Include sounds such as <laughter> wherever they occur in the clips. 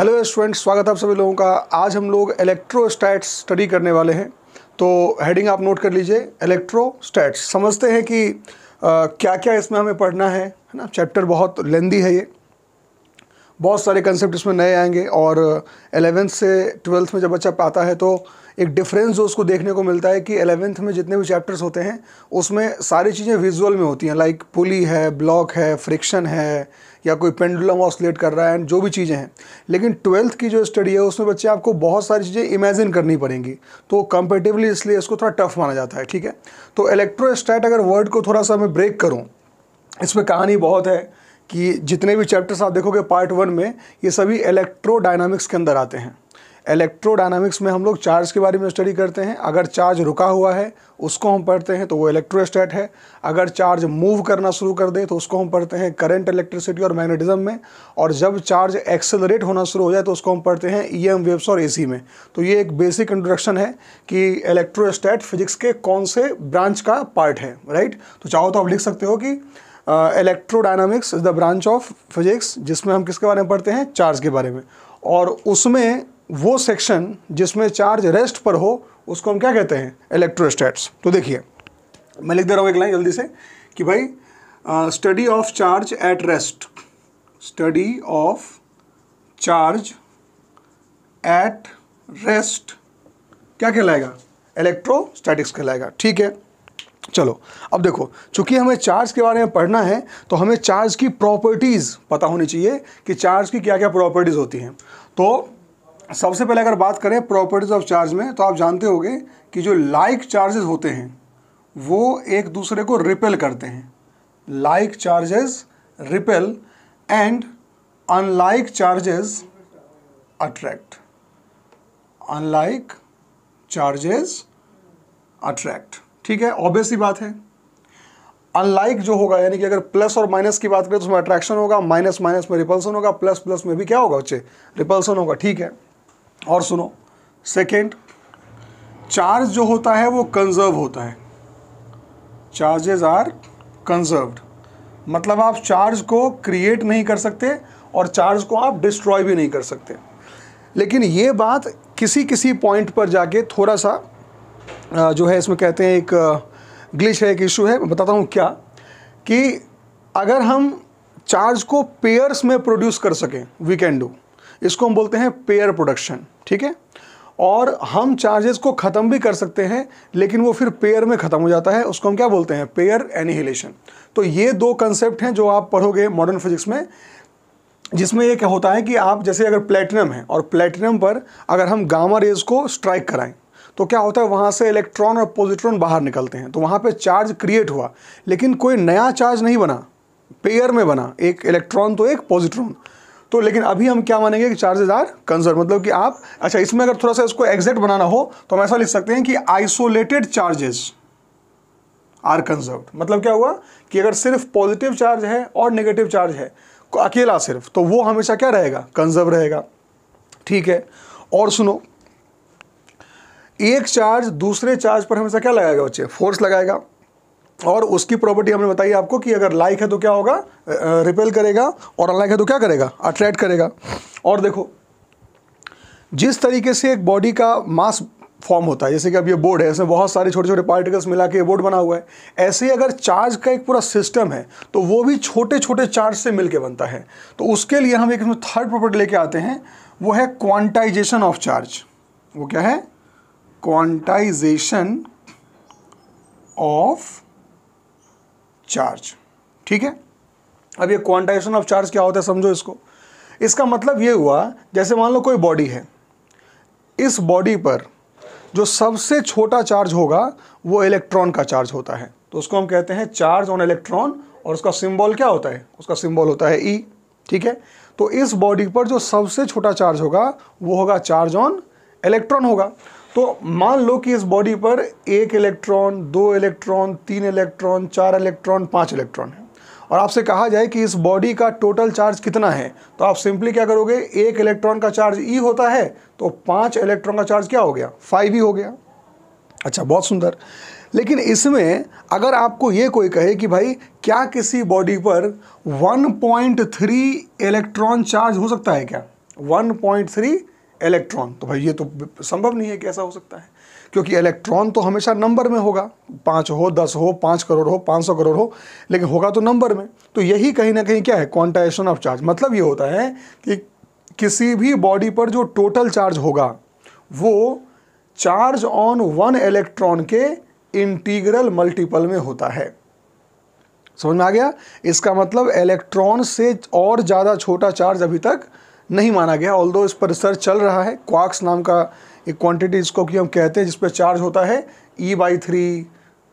Hello students स्वागत है आप सभी लोगों का। आज हम लोग इलेक्ट्रोस्टैट्स स्टडी करने वाले हैं। तो हेडिंग आप नोट कर लीजिए। इलेक्ट्रोस्टैट्स समझते हैं कि आ, क्या क्या इसमें हमें पढ़ना है है ना? चैप्टर बहुत लेंदी है ये। बहुत सारे कंसेप्ट इसमें नए आएँगे और एलेवेंथ से ट्वेल्थ में जब बच्चा पाता है तो एक डिफरेंस जो उसको देखने को मिलता है कि एलेवेंथ में जितने भी चैप्टर्स होते हैं, उसमें सारी चीज़ें विजुअल में होती हैं लाइक पुली है ब्लॉक है फ्रिक्शन है, या कोई पेंडुलम ऑसलेट कर रहा है एंड जो भी चीज़ें हैं। लेकिन ट्वेल्थ की जो स्टडी है, उसमें बच्चे आपको बहुत सारी चीज़ें इमेजिन करनी पड़ेंगी। तो कंपेटिवली इसलिए इसको थोड़ा टफ माना जाता है, ठीक है? तो इलेक्ट्रोस्टैट अगर वर्ड को थोड़ा सा मैं ब्रेक करूँ, इसमें कहानी बहुत है कि जितने भी चैप्टर्स आप देखोगे पार्ट वन में, ये सभी इलेक्ट्रोडायनामिक्स के अंदर आते हैं। इलेक्ट्रोडायनामिक्स में हम लोग चार्ज के बारे में स्टडी करते हैं। अगर चार्ज रुका हुआ है, उसको हम पढ़ते हैं तो वो इलेक्ट्रोस्टैट है। अगर चार्ज मूव करना शुरू कर दे तो उसको हम पढ़ते हैं करंट इलेक्ट्रिसिटी और मैग्नेटिज्म में। और जब चार्ज एक्सेलरेट होना शुरू हो जाए तो उसको हम पढ़ते हैं ई एम वेव्स और ए सी में। तो ये एक बेसिक इंट्रोडक्शन है कि इलेक्ट्रोस्टैट फिजिक्स के कौन से ब्रांच का पार्ट है राइट तो चाहो तो आप लिख सकते हो कि electrodynamics is the branch of physics जिसमें हम किसके बारे में पढ़ते हैं? चार्ज के बारे में। और उसमें वो सेक्शन जिसमें चार्ज रेस्ट पर हो, उसको हम क्या कहते हैं? इलेक्ट्रोस्टैट्स तो देखिए, मैं लिख दे रहा हूँ एक लाइन जल्दी से कि भाई study of charge at rest study of charge at rest क्या कहलाएगा? इलेक्ट्रोस्टैटिक्स कहलाएगा। ठीक है? चलो, अब देखो, चूँकि हमें चार्ज के बारे में पढ़ना है तो हमें चार्ज की प्रॉपर्टीज़ पता होनी चाहिए कि चार्ज की क्या क्या प्रॉपर्टीज़ होती हैं। तो सबसे पहले अगर बात करें प्रॉपर्टीज़ ऑफ़ चार्ज में तो आप जानते होंगे कि जो लाइक चार्जेस होते हैं, वो एक दूसरे को रिपेल करते हैं। Like charges repel and unlike charges attract unlike charges attract ठीक है? ऑब्वियस ही बात है। अनलाइक जो होगा, यानी कि अगर प्लस और माइनस की बात करें तो उसमें अट्रैक्शन होगा माइनस माइनस में रिपल्सन होगा प्लस प्लस में भी क्या होगा बच्चे? रिपल्सन होगा, ठीक है? और सुनो। सेकेंड चार्ज जो होता है वो कंजर्व होता है। चार्जेज आर कंजर्व्ड मतलब आप चार्ज को क्रिएट नहीं कर सकते और चार्ज को आप डिस्ट्रॉय भी नहीं कर सकते। लेकिन ये बात किसी किसी पॉइंट पर जाके थोड़ा सा जो है इसमें कहते हैं एक ग्लिच है, एक इशू है, मैं बताता हूँ क्या। कि अगर हम चार्ज को पेयर्स में प्रोड्यूस कर सकें वी कैन डू इसको हम बोलते हैं पेयर प्रोडक्शन ठीक है? और हम चार्जेस को ख़त्म भी कर सकते हैं, लेकिन वो फिर पेयर में ख़त्म हो जाता है। उसको हम क्या बोलते हैं? पेयर एनिहिलेशन तो ये दो कंसेप्ट हैं जो आप पढ़ोगे मॉडर्न फिजिक्स में, जिसमें ये क्या होता है कि आप जैसे अगर प्लेटिनम है, और प्लेटिनम पर अगर हम गामा रेज को स्ट्राइक कराएँ तो क्या होता है, वहाँ से इलेक्ट्रॉन और पॉजिट्रॉन बाहर निकलते हैं। तो वहाँ पे चार्ज क्रिएट हुआ, लेकिन कोई नया चार्ज नहीं बना पेयर में बना, एक इलेक्ट्रॉन तो एक पॉजिट्रॉन तो लेकिन अभी हम क्या मानेंगे कि चार्जेस आर कंजर्व मतलब कि आप अच्छा इसमें अगर थोड़ा सा इसको एग्जैक्ट बनाना हो तो हम ऐसा लिख सकते हैं कि आइसोलेटेड चार्जेस आर कंजर्व मतलब क्या हुआ कि अगर सिर्फ़ पॉजिटिव चार्ज है और नेगेटिव चार्ज है अकेला सिर्फ़ तो वो हमेशा क्या रहेगा? कंजर्व रहेगा। ठीक है? और सुनो, एक चार्ज दूसरे चार्ज पर हमेशा क्या लगाएगा बच्चे? फोर्स लगाएगा। और उसकी प्रॉपर्टी हमने बताई आपको कि अगर लाइक है तो क्या होगा? रिपेल करेगा और अनलाइक है तो क्या करेगा? अट्रैक्ट करेगा। और देखो, जिस तरीके से एक बॉडी का मास फॉर्म होता है, जैसे कि अब ये बोर्ड है, इसमें बहुत सारे छोटे छोटे पार्टिकल्स मिला के ये बोर्ड बना हुआ है, ऐसे ही अगर चार्ज का एक पूरा सिस्टम है तो वो भी छोटे छोटे चार्ज से मिलके बनता है। तो उसके लिए हम एक थर्ड प्रॉपर्टी लेके आते हैं, वो है क्वांटाइजेशन ऑफ़ चार्ज वो क्या है? Quantisation of charge. ठीक है? अब ये क्वांटाइजेशन ऑफ़ चार्ज क्या होता है समझो इसको। इसका मतलब ये हुआ जैसे मान लो कोई बॉडी है इस बॉडी पर जो सबसे छोटा चार्ज होगा वो इलेक्ट्रॉन का चार्ज होता है। तो उसको हम कहते हैं चार्ज ऑन इलेक्ट्रॉन और उसका सिंबल क्या होता है? उसका सिंबल होता है ई e, ठीक है? तो इस बॉडी पर जो सबसे छोटा चार्ज होगा वो होगा चार्ज ऑन इलेक्ट्रॉन होगा। तो मान लो कि इस बॉडी पर एक इलेक्ट्रॉन दो इलेक्ट्रॉन तीन इलेक्ट्रॉन चार इलेक्ट्रॉन पाँच इलेक्ट्रॉन है। और आपसे कहा जाए कि इस बॉडी का टोटल चार्ज कितना है तो आप सिंपली क्या करोगे? एक इलेक्ट्रॉन का चार्ज ई e होता है तो पाँच इलेक्ट्रॉन का चार्ज क्या हो गया? फाइव ही हो गया। अच्छा बहुत सुंदर। लेकिन इसमें अगर आपको ये कोई कहे कि भाई, क्या किसी बॉडी पर 1.3 इलेक्ट्रॉन चार्ज हो सकता है क्या? 1.3 इलेक्ट्रॉन तो भाई ये तो संभव नहीं है कि ऐसा हो सकता है। क्योंकि इलेक्ट्रॉन तो हमेशा नंबर में होगा। पाँच हो, दस हो, पाँच करोड़ हो, पाँच सौ करोड़ हो, लेकिन होगा तो नंबर में। तो यही कहीं ना कहीं क्या है? क्वांटाइजेशन ऑफ़ चार्ज मतलब ये होता है कि किसी भी बॉडी पर जो टोटल चार्ज होगा, वो चार्ज ऑन वन इलेक्ट्रॉन के इंटीग्रल मल्टीपल में होता है। समझ में आ गया? इसका मतलब इलेक्ट्रॉन से और ज़्यादा छोटा चार्ज अभी तक नहीं माना गया ऑल इस पर रिसर्च चल रहा है। क्वाक्स नाम का एक क्वांटिटी इसको कि हम कहते हैं जिस पर चार्ज होता है e by three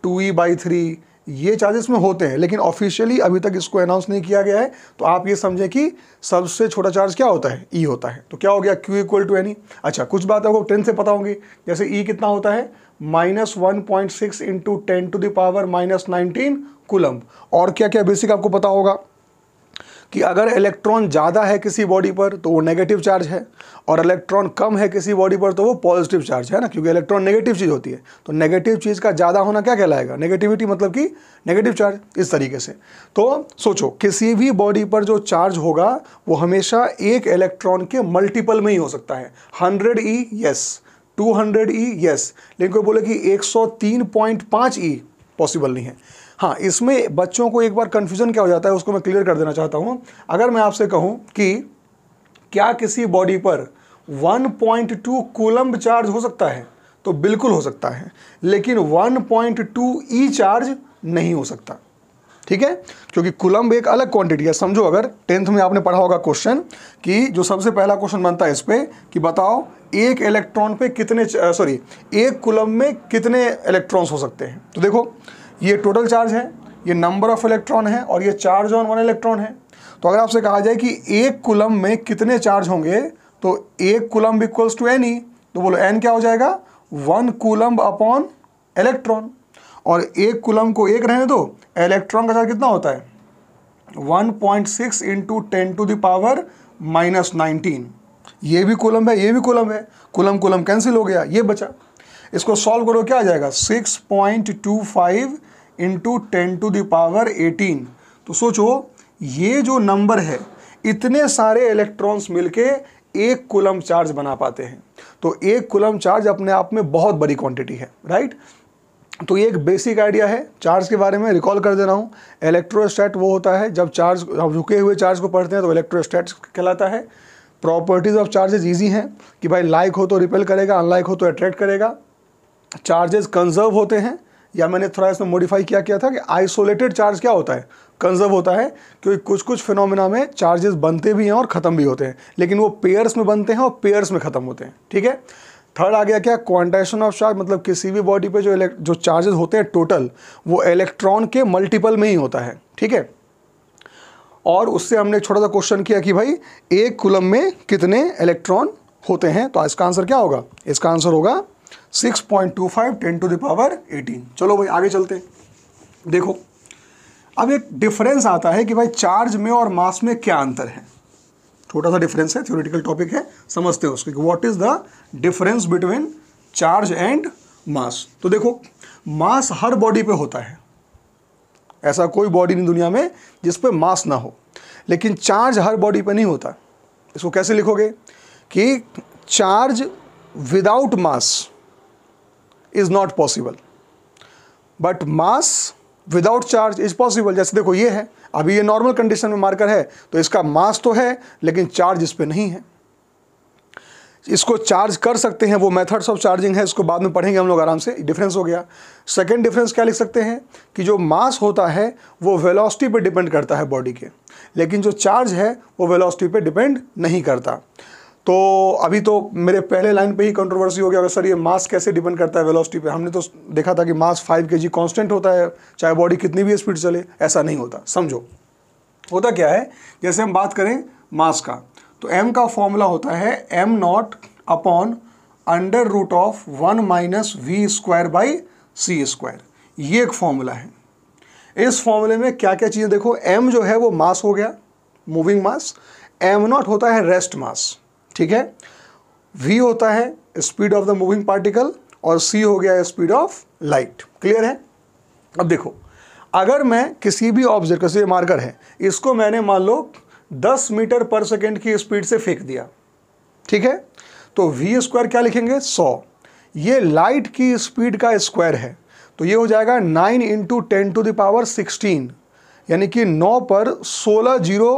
two e by three ये चार्जेस में होते हैं। लेकिन ऑफिशियली अभी तक इसको अनाउंस नहीं किया गया है तो आप ये समझें कि सबसे छोटा चार्ज क्या होता है? ई e होता है। तो क्या हो गया? क्यू इक्वल टू एनी अच्छा कुछ बात आपको टेंथ से पता होंगी। जैसे ई e कितना होता है? Minus one point six into ten to the power minus nineteen coulomb और क्या क्या बेसिक आपको पता होगा? कि अगर इलेक्ट्रॉन ज़्यादा है किसी बॉडी पर तो वो नेगेटिव चार्ज है, और इलेक्ट्रॉन कम है किसी बॉडी पर तो वो पॉजिटिव चार्ज है ना, क्योंकि इलेक्ट्रॉन नेगेटिव चीज़ होती है। तो नेगेटिव चीज़ का ज़्यादा होना क्या कहलाएगा? नेगेटिविटी मतलब कि नेगेटिव चार्ज इस तरीके से। तो सोचो, किसी भी बॉडी पर जो चार्ज होगा, वो हमेशा एक इलेक्ट्रॉन के मल्टीपल में ही हो सकता है। Hundred e yes two hundred e yes लेकिन कोई बोले कि एक सौ तीन पॉइंट पाँच ई पॉसिबल नहीं है। हाँ इसमें बच्चों को एक बार कन्फ्यूज़न क्या हो जाता है, उसको मैं क्लियर कर देना चाहता हूँ। अगर मैं आपसे कहूँ कि क्या किसी बॉडी पर 1.2 कूलम्ब चार्ज हो सकता है तो बिल्कुल हो सकता है, लेकिन 1.2 ई चार्ज नहीं हो सकता। ठीक है? क्योंकि कुलम्ब एक अलग क्वांटिटी है। समझो अगर टेंथ में आपने पढ़ा होगा क्वेश्चन कि जो सबसे पहला क्वेश्चन बनता है इस पर कि बताओ एक इलेक्ट्रॉन पे कितने सॉरी एक कुलम्ब में कितने इलेक्ट्रॉन्स हो सकते हैं। तो देखो ये टोटल चार्ज है, ये नंबर ऑफ़ इलेक्ट्रॉन है और ये चार्ज ऑन वन इलेक्ट्रॉन है। तो अगर आपसे कहा जाए कि एक कुलम में कितने चार्ज होंगे तो एक coulomb equals to N E तो बोलो एन क्या हो जाएगा? वन कुलम अपॉन इलेक्ट्रॉन और एक कुलम को एक रहने दो इलेक्ट्रॉन का चार्ज कितना होता है? 1.6 point six into ten to the power minus nineteen ये भी कुलम है, ये भी कुलम है। कुलम कुलम कैंसिल हो गया, ये बचा। इसको सॉल्व करो, क्या आ जाएगा? Six point two five into ten to the power eighteen तो सोचो, ये जो नंबर है, इतने सारे इलेक्ट्रॉन्स मिलके एक कुलम चार्ज बना पाते हैं। तो एक कुलम चार्ज अपने आप में बहुत बड़ी क्वांटिटी है राइट तो ये एक बेसिक आइडिया है। चार्ज के बारे में रिकॉल कर दे रहा हूँ। इलेक्ट्रोस्टैट वो होता है, जब चार्ज हम रुके हुए चार्ज को पढ़ते हैं तो इलेक्ट्रोस्टैट कहलाता है। प्रॉपर्टीज़ ऑफ़ चार्जेज ईजी हैं कि भाई लाइक हो तो रिपेल करेगा अनलाइक हो तो अट्रैक्ट करेगा। चार्जेस कंजर्व होते हैं। या मैंने थोड़ा इसमें मॉडिफाई किया किया था कि आइसोलेटेड चार्ज क्या होता है? कंजर्व होता है, क्योंकि कुछ कुछ फिनोमिना में चार्जेस बनते भी हैं और ख़त्म भी होते हैं। लेकिन वो पेयर्स में बनते हैं और पेयर्स में ख़त्म होते हैं, ठीक है? थर्ड आ गया क्या? क्वांटाइजेशन ऑफ़ चार्ज मतलब किसी भी बॉडी पे जो जो चार्जेस होते हैं टोटल वो इलेक्ट्रॉन के मल्टीपल में ही होता है, ठीक है? और उससे हमने छोटा सा क्वेश्चन किया कि भाई, एक कुलम में कितने इलेक्ट्रॉन होते हैं? तो इसका आंसर क्या होगा? इसका आंसर होगा six point two five, ten to the power eighteen. चलो भाई, आगे चलते देखो, अब एक डिफरेंस आता है कि भाई चार्ज में और मास में क्या अंतर है। छोटा सा डिफरेंस है थ्योरेटिकल टॉपिक है, समझते हो उसको what is the difference between charge and mass तो देखो मास हर बॉडी पे होता है। ऐसा कोई बॉडी नहीं दुनिया में जिस पे मास ना हो। लेकिन चार्ज हर बॉडी पे नहीं होता। इसको कैसे लिखोगे कि charge without mass is not possible but mass without charge is possible जैसे देखो ये है, अभी ये नॉर्मल कंडीशन में मार्कर है तो इसका मास तो है, लेकिन चार्ज इस पर नहीं है। इसको चार्ज कर सकते हैं, वो मेथड्स ऑफ़ चार्जिंग है, इसको बाद में पढ़ेंगे हम लोग आराम से डिफरेंस हो गया। सेकेंड डिफरेंस क्या लिख सकते हैं, कि जो मास होता है, वो वेलोसिटी पे डिपेंड करता है बॉडी के। लेकिन जो चार्ज है, वो वेलोसिटी पे डिपेंड नहीं करता। तो अभी तो मेरे पहले लाइन पे ही कंट्रोवर्सी हो गया अगर सर ये मास कैसे डिपेंड करता है वेलोसिटी पे? हमने तो देखा था कि मास फाइव के जी कॉन्स्टेंट होता है, चाहे बॉडी कितनी भी स्पीड चले, ऐसा नहीं होता। समझो। होता क्या है? जैसे हम बात करें मास का तो एम का फॉर्मूला होता है M naught upon under root of one minus V square by C square ये एक फॉर्मूला है। इस फॉर्मूले में क्या क्या चीज़ें? देखो एम जो है वो मास हो गया मूविंग मास एम नॉट होता है रेस्ट मास ठीक है? V होता है speed of the moving particle और c हो गया स्पीड ऑफ़ लाइट क्लियर है? अब देखो, अगर मैं किसी भी ऑब्जेक्ट जैसे मार्कर है, इसको मैंने मान लो 10 मीटर पर सेकेंड की स्पीड से फेंक दिया, ठीक है? तो वी स्क्वायर क्या लिखेंगे? सौ. ये लाइट की स्पीड का स्क्वायर है तो ये हो जाएगा nine into ten to the power sixteen यानी कि नौ पर सोलह ज़ीरो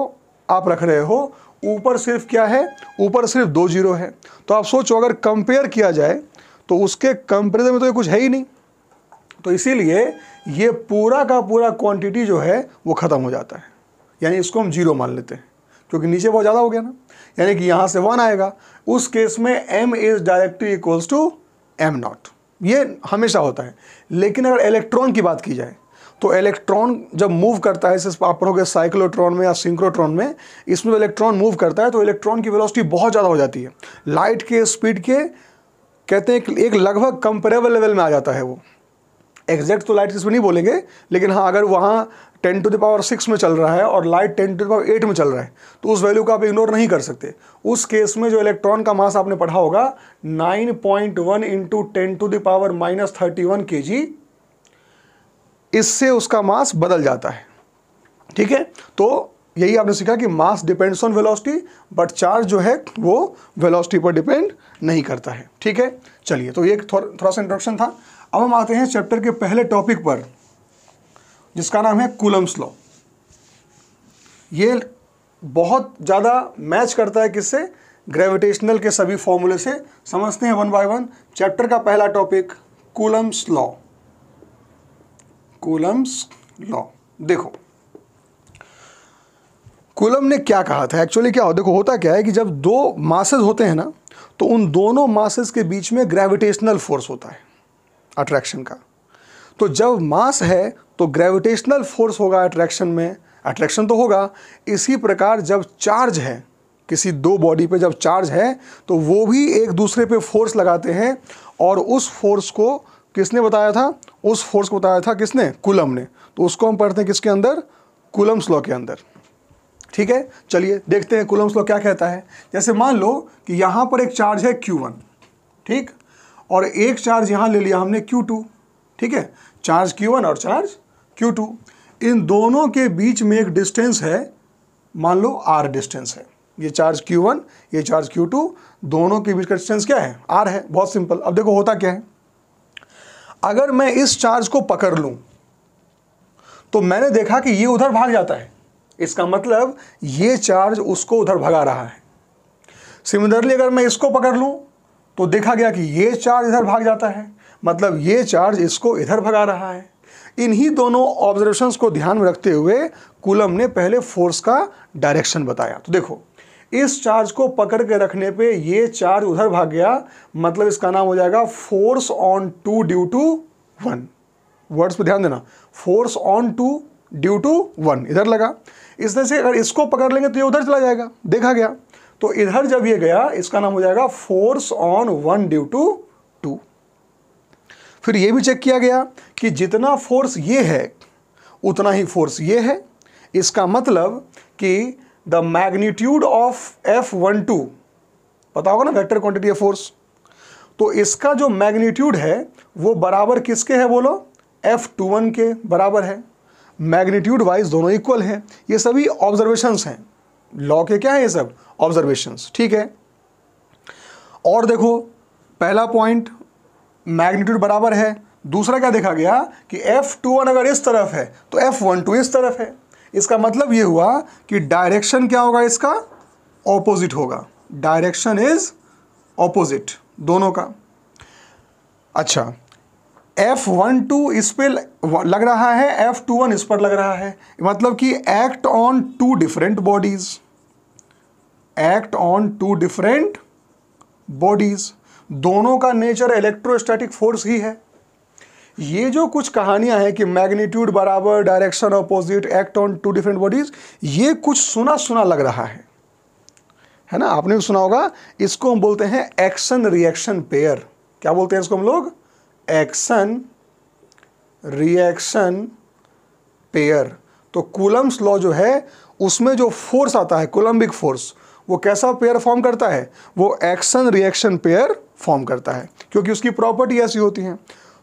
आप रख रहे हो ऊपर सिर्फ़ क्या है? ऊपर सिर्फ़ दो ज़ीरो है। तो आप सोचो, अगर कंपेयर किया जाए तो उसके कंपेरिजन में तो ये कुछ है ही नहीं। तो इसीलिए ये पूरा का पूरा क्वांटिटी जो है, वो ख़त्म हो जाता है। यानी इसको हम ज़ीरो मान लेते हैं, क्योंकि नीचे बहुत ज़्यादा हो गया ना। यानी कि यहाँ से वन आएगा। उस केस में M is directly equals to M naught ये हमेशा होता है। लेकिन अगर इलेक्ट्रॉन की बात की जाए तो इलेक्ट्रॉन जब मूव करता है आप पढ़ोगे साइक्लोट्रॉन में या सिंक्रोट्रॉन में, इसमें इलेक्ट्रॉन मूव करता है तो इलेक्ट्रॉन की वेलोसिटी बहुत ज़्यादा हो जाती है। लाइट के स्पीड के, कहते हैं एक लगभग कंपेरेबल लेवल में आ जाता है वो। एग्जैक्ट तो लाइट इसमें नहीं बोलेंगे, लेकिन हाँ अगर वहाँ ten to the power six में चल रहा है और light ten to the power eight में चल रहा है तो उस वैल्यू को आप इग्नोर नहीं कर सकते। उस केस में जो इलेक्ट्रॉन का मास आपने पढ़ा होगा nine point one into ten to the power minus thirty one K G इससे उसका मास बदल जाता है। ठीक है? तो यही आपने सीखा कि mass depends on velocity but charge जो है, वो वेलोसिटी पर डिपेंड नहीं करता है। ठीक है? चलिए तो ये थोड़ा थोड़ा सा इंट्रोडक्शन था। अब हम आते हैं चैप्टर के पहले टॉपिक पर, जिसका नाम है कूलम्स लॉ ये बहुत ज़्यादा मैच करता है किससे? ग्रेविटेशनल के सभी फॉर्मूले से। समझते हैं वन बाय वन चैप्टर का पहला topic Coulomb's law Coulomb's law. देखो कूलम ने क्या कहा था? एक्चुअली क्या हो, देखो, होता क्या है कि जब दो मासेस होते हैं ना तो उन दोनों मासेस के बीच में ग्रेविटेशनल फोर्स होता है अट्रैक्शन का। तो जब मास है तो ग्रेविटेशनल फोर्स होगा अट्रैक्शन में। अट्रैक्शन तो होगा। इसी प्रकार जब चार्ज है, किसी दो बॉडी पे जब चार्ज है तो वो भी एक दूसरे पे फोर्स लगाते हैं और उस फोर्स को किसने बताया था? उस फोर्स को बताया था किसने? कुलम ने। तो उसको हम पढ़ते हैं किसके अंदर? कुलम्स लॉ के अंदर। ठीक है? चलिए देखते हैं कुलम्स लॉ क्या कहता है। जैसे मान लो कि यहाँ पर एक चार्ज है Q1 ठीक? और एक चार्ज यहाँ ले लिया हमने Q2 ठीक है? चार्ज Q1 और चार्ज Q2 इन दोनों के बीच में एक डिस्टेंस है। मान लो R डिस्टेंस है। ये चार्ज Q1 ये चार्ज Q2 दोनों के बीच का डिस्टेंस क्या है? R है। बहुत सिंपल अब देखो होता क्या है? अगर मैं इस चार्ज को पकड़ लूँ तो मैंने देखा कि ये उधर भाग जाता है। इसका मतलब ये चार्ज उसको उधर भगा रहा है। सिमिलरली अगर मैं इसको पकड़ लूँ तो देखा गया कि ये चार्ज इधर भाग जाता है। मतलब ये चार्ज इसको इधर भगा रहा है। इन्हीं दोनों ऑब्जर्वेशंस को ध्यान में रखते हुए कुलम ने पहले फोर्स का डायरेक्शन बताया। तो देखो इस चार्ज को पकड़ के रखने पे ये चार्ज उधर भाग गया। मतलब इसका नाम हो जाएगा force on two due to one. Words पे ध्यान देना। Force on two due to one. इधर लगा। इस तरह से अगर इसको पकड़ लेंगे तो ये उधर चला जाएगा। देखा गया। तो इधर जब ये गया, इसका नाम हो जाएगा force on one due to two. फिर ये भी चेक किया गया कि जितना फोर्स ये है, उतना ही फोर्स ये है। इसका मतलब कि the magnitude of F one two. पता होगा ना वेक्टर क्वांटिटी ऑफ़ फोर्स तो इसका जो मैग्नीट्यूड है, वो बराबर किसके है बोलो? एफ़ टू वन के बराबर है। मैग्नीट्यूड वाइज दोनों इक्वल हैं। ये सभी ऑब्जर्वेशंस हैं। लॉ के क्या है ये सब? ऑब्जर्वेशंस ठीक है? और देखो, पहला पॉइंट मैग्नीट्यूड बराबर है। दूसरा क्या देखा गया? कि एफ़ टू वन अगर इस तरफ़ है तो एफ़ वन टू इस तरफ़ है। इसका मतलब ये हुआ कि डायरेक्शन क्या होगा इसका? ऑपोजिट होगा। डायरेक्शन इज़ ऑपोजिट दोनों का। अच्छा एफ़ वन टू इस पर लग रहा है एफ़ टू वन इस पर लग रहा है। मतलब कि act on two different bodies act on two different bodies दोनों का नेचर इलेक्ट्रोस्टैटिक फोर्स ही है। ये जो कुछ कहानियाँ हैं कि मैग्नीट्यूड बराबर, direction opposite act on two different bodies ये कुछ सुना सुना लग रहा है। है ना? आपने भी सुना होगा, इसको हम बोलते हैं एक्शन रिएक्शन पेयर क्या बोलते हैं इसको हम लोग? एक्शन रिएक्शन पेयर तो कूलम्स लॉ जो है, उसमें जो फोर्स आता है कोलम्बिक फोर्स वो कैसा पेयर फॉर्म करता है? वो एक्शन रिएक्शन पेयर फॉर्म करता है। क्योंकि उसकी प्रॉपर्टी ऐसी होती हैं।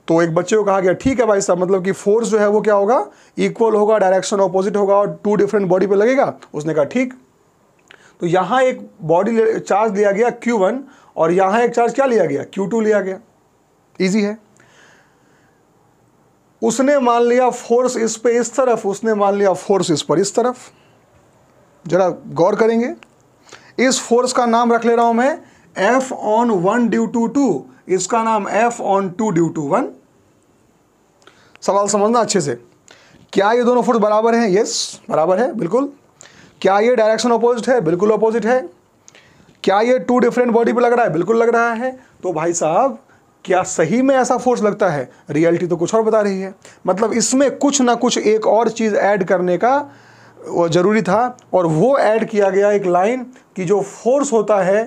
तो एक बच्चे को कहा गया, ठीक है भाई साहब मतलब कि फोर्स जो है वो क्या होगा? इक्वल होगा डायरेक्शन ऑपोजिट होगा और टू डिफरेंट बॉडी पे लगेगा? उसने कहा, ठीक. तो यहाँ एक बॉडी चार्ज लिया गया Q1 और यहाँ एक चार्ज क्या लिया गया? Q2 लिया गया। इजी है। उसने मान लिया फोर्स इस पे इस तरफ़, उसने मान लिया फोर्स इस पर इस तरफ़। जरा गौर करेंगे। इस फोर्स का नाम रख ले रहा हूँ मैं F on one due to two इसका नाम F on two due to one सवाल समझना अच्छे से। क्या ये दोनों फोर्स बराबर हैं? यस बराबर है, बिल्कुल। क्या ये डायरेक्शन अपोजिट है? बिल्कुल अपोजिट है। क्या ये टू डिफरेंट बॉडी पे लग रहा है? बिल्कुल लग रहा है। तो भाई साहब, क्या सही में ऐसा फोर्स लगता है? रियलिटी तो कुछ और बता रही है। मतलब इसमें कुछ ना कुछ एक और चीज़ ऐड करने का ज़रूरी था और वो ऐड किया गया एक लाइन कि जो फोर्स होता है,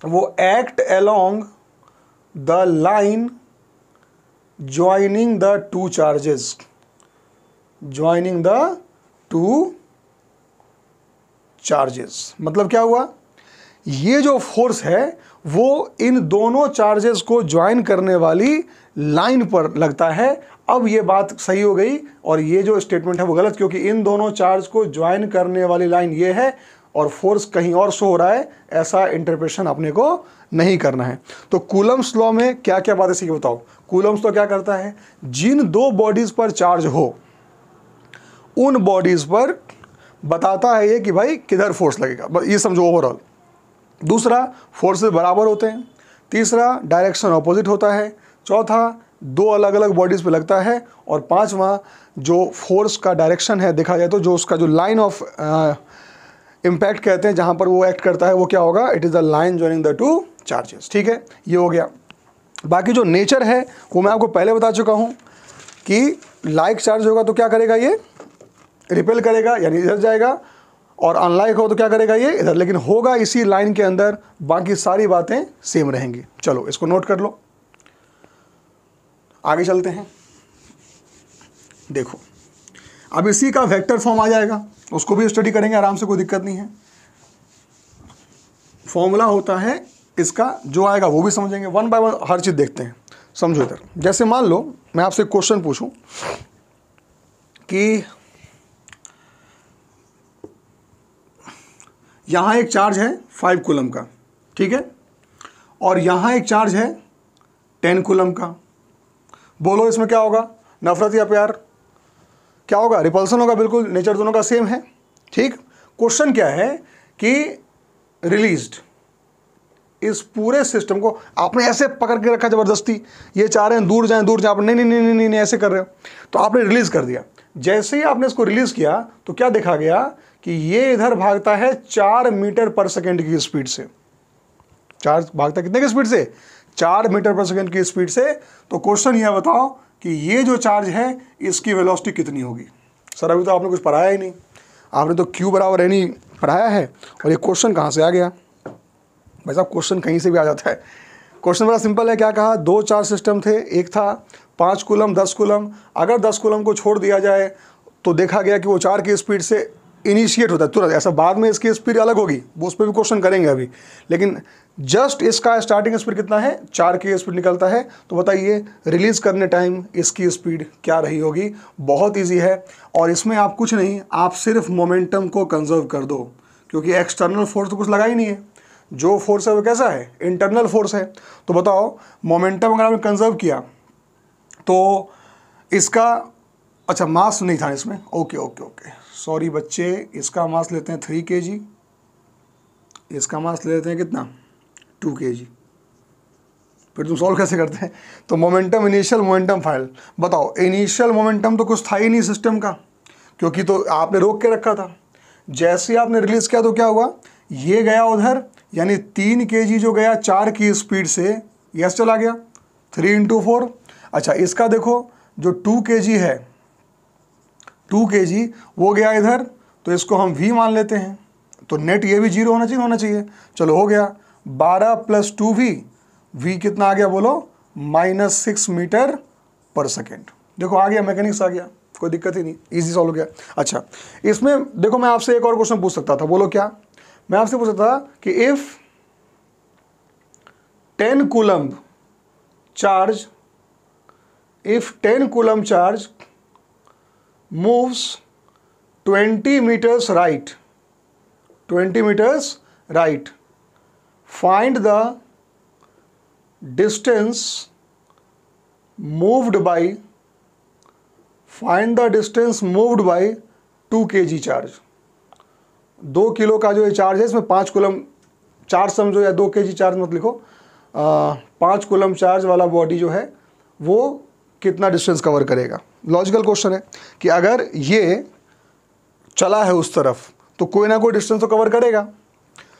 वो act along the line joining the two charges. Joining the two charges. मतलब क्या हुआ? ये जो फोर्स है, वो इन दोनों चार्जेस को ज्वाइन करने वाली लाइन पर लगता है। अब ये बात सही हो गई और ये जो स्टेटमेंट है वो गलत, क्योंकि इन दोनों चार्ज को ज्वाइन करने वाली लाइन ये है और फोर्स कहीं और शो हो रहा है, ऐसा इंटरप्रेशन अपने को नहीं करना है। तो कूलम्स लॉ में क्या क्या बातें सीखी बताओ। कूलम्स तो क्या करता है? जिन दो बॉडीज पर चार्ज हो, उन बॉडीज पर बताता है ये कि भाई किधर फोर्स लगेगा। ये समझो ओवरऑल दूसरा, फोर्सेस बराबर होते हैं। तीसरा, डायरेक्शन ऑपोजिट होता है। चौथा, दो अलग अलग बॉडीज़ पे लगता है। और पांचवा, जो फोर्स का डायरेक्शन है, देखा जाए तो जो उसका जो लाइन ऑफ़ इम्पैक्ट कहते हैं, जहाँ पर वो एक्ट करता है, वो क्या होगा? It is the line joining the two charges ठीक है? ये हो गया। बाकी जो नेचर है, वो मैं आपको पहले बता चुका हूँ कि लाइक चार्ज होगा तो क्या करेगा ये? रिपेल करेगा, यानी इधर जाएगा, और अनलाइक हो तो क्या करेगा ये? इधर। लेकिन होगा इसी लाइन के अंदर, बाकी सारी बातें सेम रहेंगी। चलो, इसको नोट कर लो। आगे चलते हैं। देखो, अब इसी का वेक्टर फॉर्म आ जाएगा। उसको भी स्टडी करेंगे, आराम से कोई दिक्कत नहीं है। फॉर्मूला होता है इसका जो आएगा वो भी समझेंगे। वन बाय वन हर चीज़ देखते हैं। समझो इधर। जैसे मान लो, मैं आपसे क्वेश्चन पूछूँ कि यहाँ एक चार्ज है फाइव कुलम का, ठीक है? और यहाँ एक चार्ज है टेन कुलम का। बोलो, इसमें क्या होगा? नफरत या प्यार? क्या होगा? रिपल्सन होगा, बिल्कुल। नेचर दोनों का सेम है, ठीक? क्वेश्चन क्या है कि रिलीज्ड इस पूरे सिस्टम को आपने ऐसे पकड़ के रखा ज़बरदस्ती। ये चाह रहे हैं दूर जाएँ दूर जाएँ नहीं नहीं नहीं नहीं नहीं, ऐसे कर रहे हो। तो आपने रिलीज़ कर दिया। जैसे ही आपने इसको रिलीज़ किया तो क्या देखा गया कि ये इधर भागता है चार मीटर पर सेकेंड की स्पीड से। चार, भागता कितने की स्पीड से? चार मीटर पर सेकेंड की स्पीड से। तो क्वेश्चन यह बताओ कि ये जो चार्ज है, इसकी वेलोसिटी कितनी होगी? सर, अभी तो आपने कुछ पढ़ाया ही नहीं। आपने तो क्यू बराबर एनी पढ़ाया है, और ये क्वेश्चन कहाँ से आ गया? भाई साहब क्वेश्चन कहीं से भी आ जाता है। क्वेश्चन बड़ा सिंपल है, क्या कहा? दो चार सिस्टम थे, एक था, पाँच कुलम, दस कुलम। अगर दस कुलम को छोड़ दिया जाए तो देखा गया कि वो चार की स्पीड से इनिशिएट होता है। तुरंत, ऐसा बाद में इसकी स्पीड अलग होगी, वो उस पर भी क्वेश्चन करेंगे अभी। लेकिन जस्ट इसका स्टार्टिंग स्पीड कितना है? चार की स्पीड निकलता है। तो बताइए रिलीज़ करने टाइम इसकी स्पीड क्या रही होगी? बहुत ईजी है। और इसमें आप कुछ नहीं, आप सिर्फ़ मोमेंटम को कंजर्व कर दो। क्योंकि एक्सटर्नल फोर्स तो कुछ लगा ही नहीं है। जो फोर्स है वो कैसा है? इंटरनल फोर्स है। तो बताओ मोमेंटम अगर आपने कंजर्व किया तो इसका अच्छा मास नहीं था इसमें। ओके ओके ओके सॉरी बच्चे, इसका मास लेते हैं थ्री के जी इसका मास लेते हैं कितना? टू के जी फिर तुम सॉल्व कैसे करते हैं? तो मोमेंटम इनिशियल मोमेंटम फ़ाइल बताओ इनिशियल मोमेंटम तो कुछ था ही नहीं सिस्टम का, क्योंकि तो आपने रोक के रखा था। जैसे आपने रिलीज़ किया तो क्या हुआ? ये गया उधर यानी तीन के जी जो गया चार की स्पीड से, यस चला गया थ्री इंटू फोर अच्छा इसका देखो, जो टू के जी है टू के जी वो गया इधर तो इसको हम वी मान लेते हैं। तो नेट ये भी ज़ीरो होना चाहिए होना चाहिए। चलो, हो गया, बारह प्लस टू वी वी कितना आ गया बोलो minus six metre per second देखो, आ गया मैकेनिक्स आ गया, कोई दिक्कत ही नहीं इजी सॉल्व हो गया। अच्छा इसमें, देखो, मैं आपसे एक और क्वेश्चन पूछ सकता था, बोलो क्या? मैं आपसे पूछा था कि if ten coulomb charge if ten coulomb charge moves 20 metres right 20 metres right find the distance moved by find the distance moved by two K G charge दो किलो का जो ये चार्ज है, इसमें पाँच कुलम चार्ज समझो या दो के जी चार्ज मत लिखो। पाँच कुलम चार्ज वाला बॉडी जो है, वो कितना डिस्टेंस कवर करेगा? लॉजिकल क्वेश्चन है कि अगर ये चला है उस तरफ़ तो कोई ना कोई डिस्टेंस तो कवर करेगा।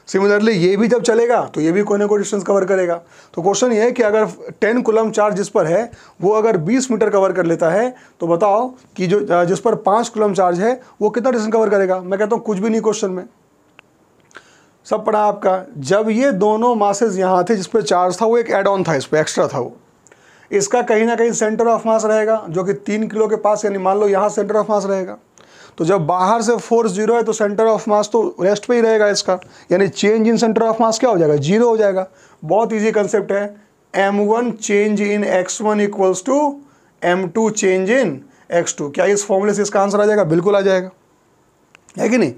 सिमिलरली ये भी जब चलेगा तो ये भी कोई ना कोई डिस्टेंस कवर करेगा। तो क्वेश्चन ये है कि अगर 10 कुलम चार्ज जिस पर है, वो अगर 20 मीटर कवर कर लेता है तो बताओ कि जो जिस पर 5 कुलम चार्ज है, वो कितना डिस्टेंस कवर करेगा? मैं कहता हूँ कुछ भी नहीं क्वेश्चन में। सब पढ़ा आपका। जब ये दोनों मासेज यहाँ थे जिस पर चार्ज था, वो एक एड ऑन था, इस पर एक्स्ट्रा था वो। इसका कहीं ना कहीं सेंटर ऑफ़ मास रहेगा, जो कि तीन किलो के पास, यानी मान लो यहाँ सेंटर ऑफ़ मास रहेगा। तो जब बाहर से फोर्स ज़ीरो है तो सेंटर ऑफ़ मास तो रेस्ट पे ही रहेगा इसका। यानी change in centre of mass क्या हो जाएगा? ज़ीरो हो जाएगा। बहुत इजी कंसेप्ट है। M one change in X one equals to M two change in X two क्या इस फॉर्मूले से इसका आंसर आ जाएगा? बिल्कुल आ जाएगा। है कि नहीं?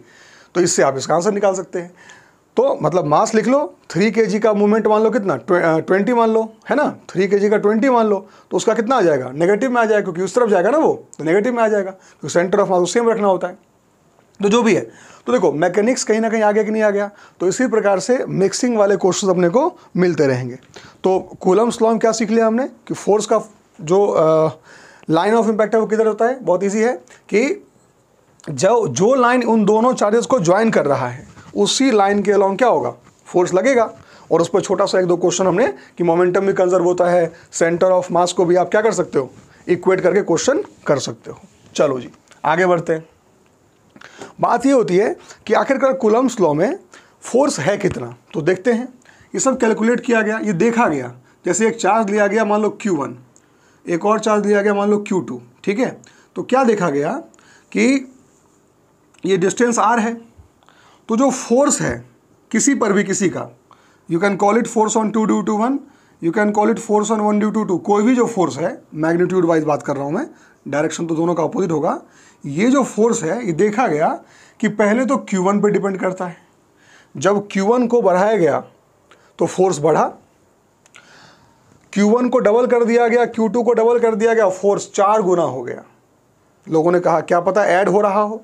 तो इससे आप इसका आंसर निकाल सकते हैं। तो मतलब मास लिख लो थ्री के का मूवमेंट मान लो कितना? ट्वेंटी मान लो, है ना? थ्री के का ट्वेंटी मान लो तो उसका कितना आ जाएगा? नेगेटिव में आ जाएगा, क्योंकि उस तरफ़ जाएगा ना वो तो नेगेटिव में आ जाएगा क्योंकि सेंटर ऑफ़ मास सेम रखना होता है। तो जो भी है तो देखो मैकेनिक्स कहीं ना कहीं आ गया कि नहीं आ गया? तो इसी प्रकार से मिक्सिंग वाले क्वेश्चन अपने को मिलते रहेंगे। तो कूलम स्लॉम क्या सीख लिया हमने? कि फोर्स का जो लाइन ऑफ़ इम्पैक्ट है वो किधर होता है? बहुत ईजी है कि जो जो लाइन उन दोनों चार्जेस को ज्वाइन कर रहा है उसी लाइन के अलॉन्ग क्या होगा? फोर्स लगेगा। और उस पर छोटा सा एक दो क्वेश्चन हमने कि मोमेंटम भी कंजर्व होता है सेंटर ऑफ़ मास को भी आप क्या कर सकते हो? इक्वेट करके क्वेश्चन कर सकते हो। चलो जी, आगे बढ़ते हैं। बात ये होती है कि आखिरकार कुलम्स लॉ में फोर्स है कितना? तो देखते हैं। ये सब कैलकुलेट किया गया, ये देखा गया। जैसे एक चार्ज लिया गया, मान लो क्यू वन एक और चार्ज लिया गया, मान लो क्यू टू ठीक है? तो क्या देखा गया कि ये डिस्टेंस आर है। तो जो फोर्स है, किसी पर भी किसी का you can call it force on two due to one you can call it force on one due to two कोई भी जो फोर्स है मैग्नीट्यूड वाइज बात कर रहा हूँ मैं डायरेक्शन तो दोनों का अपोजिट होगा। ये जो फोर्स है, ये देखा गया कि पहले तो Q1 पे डिपेंड करता है। जब Q1 को बढ़ाया गया तो फोर्स बढ़ा। Q1 को डबल कर दिया गया Q2 को डबल कर दिया गया फोर्स चार गुना हो गया। लोगों ने कहा, क्या पता ऐड हो रहा हो?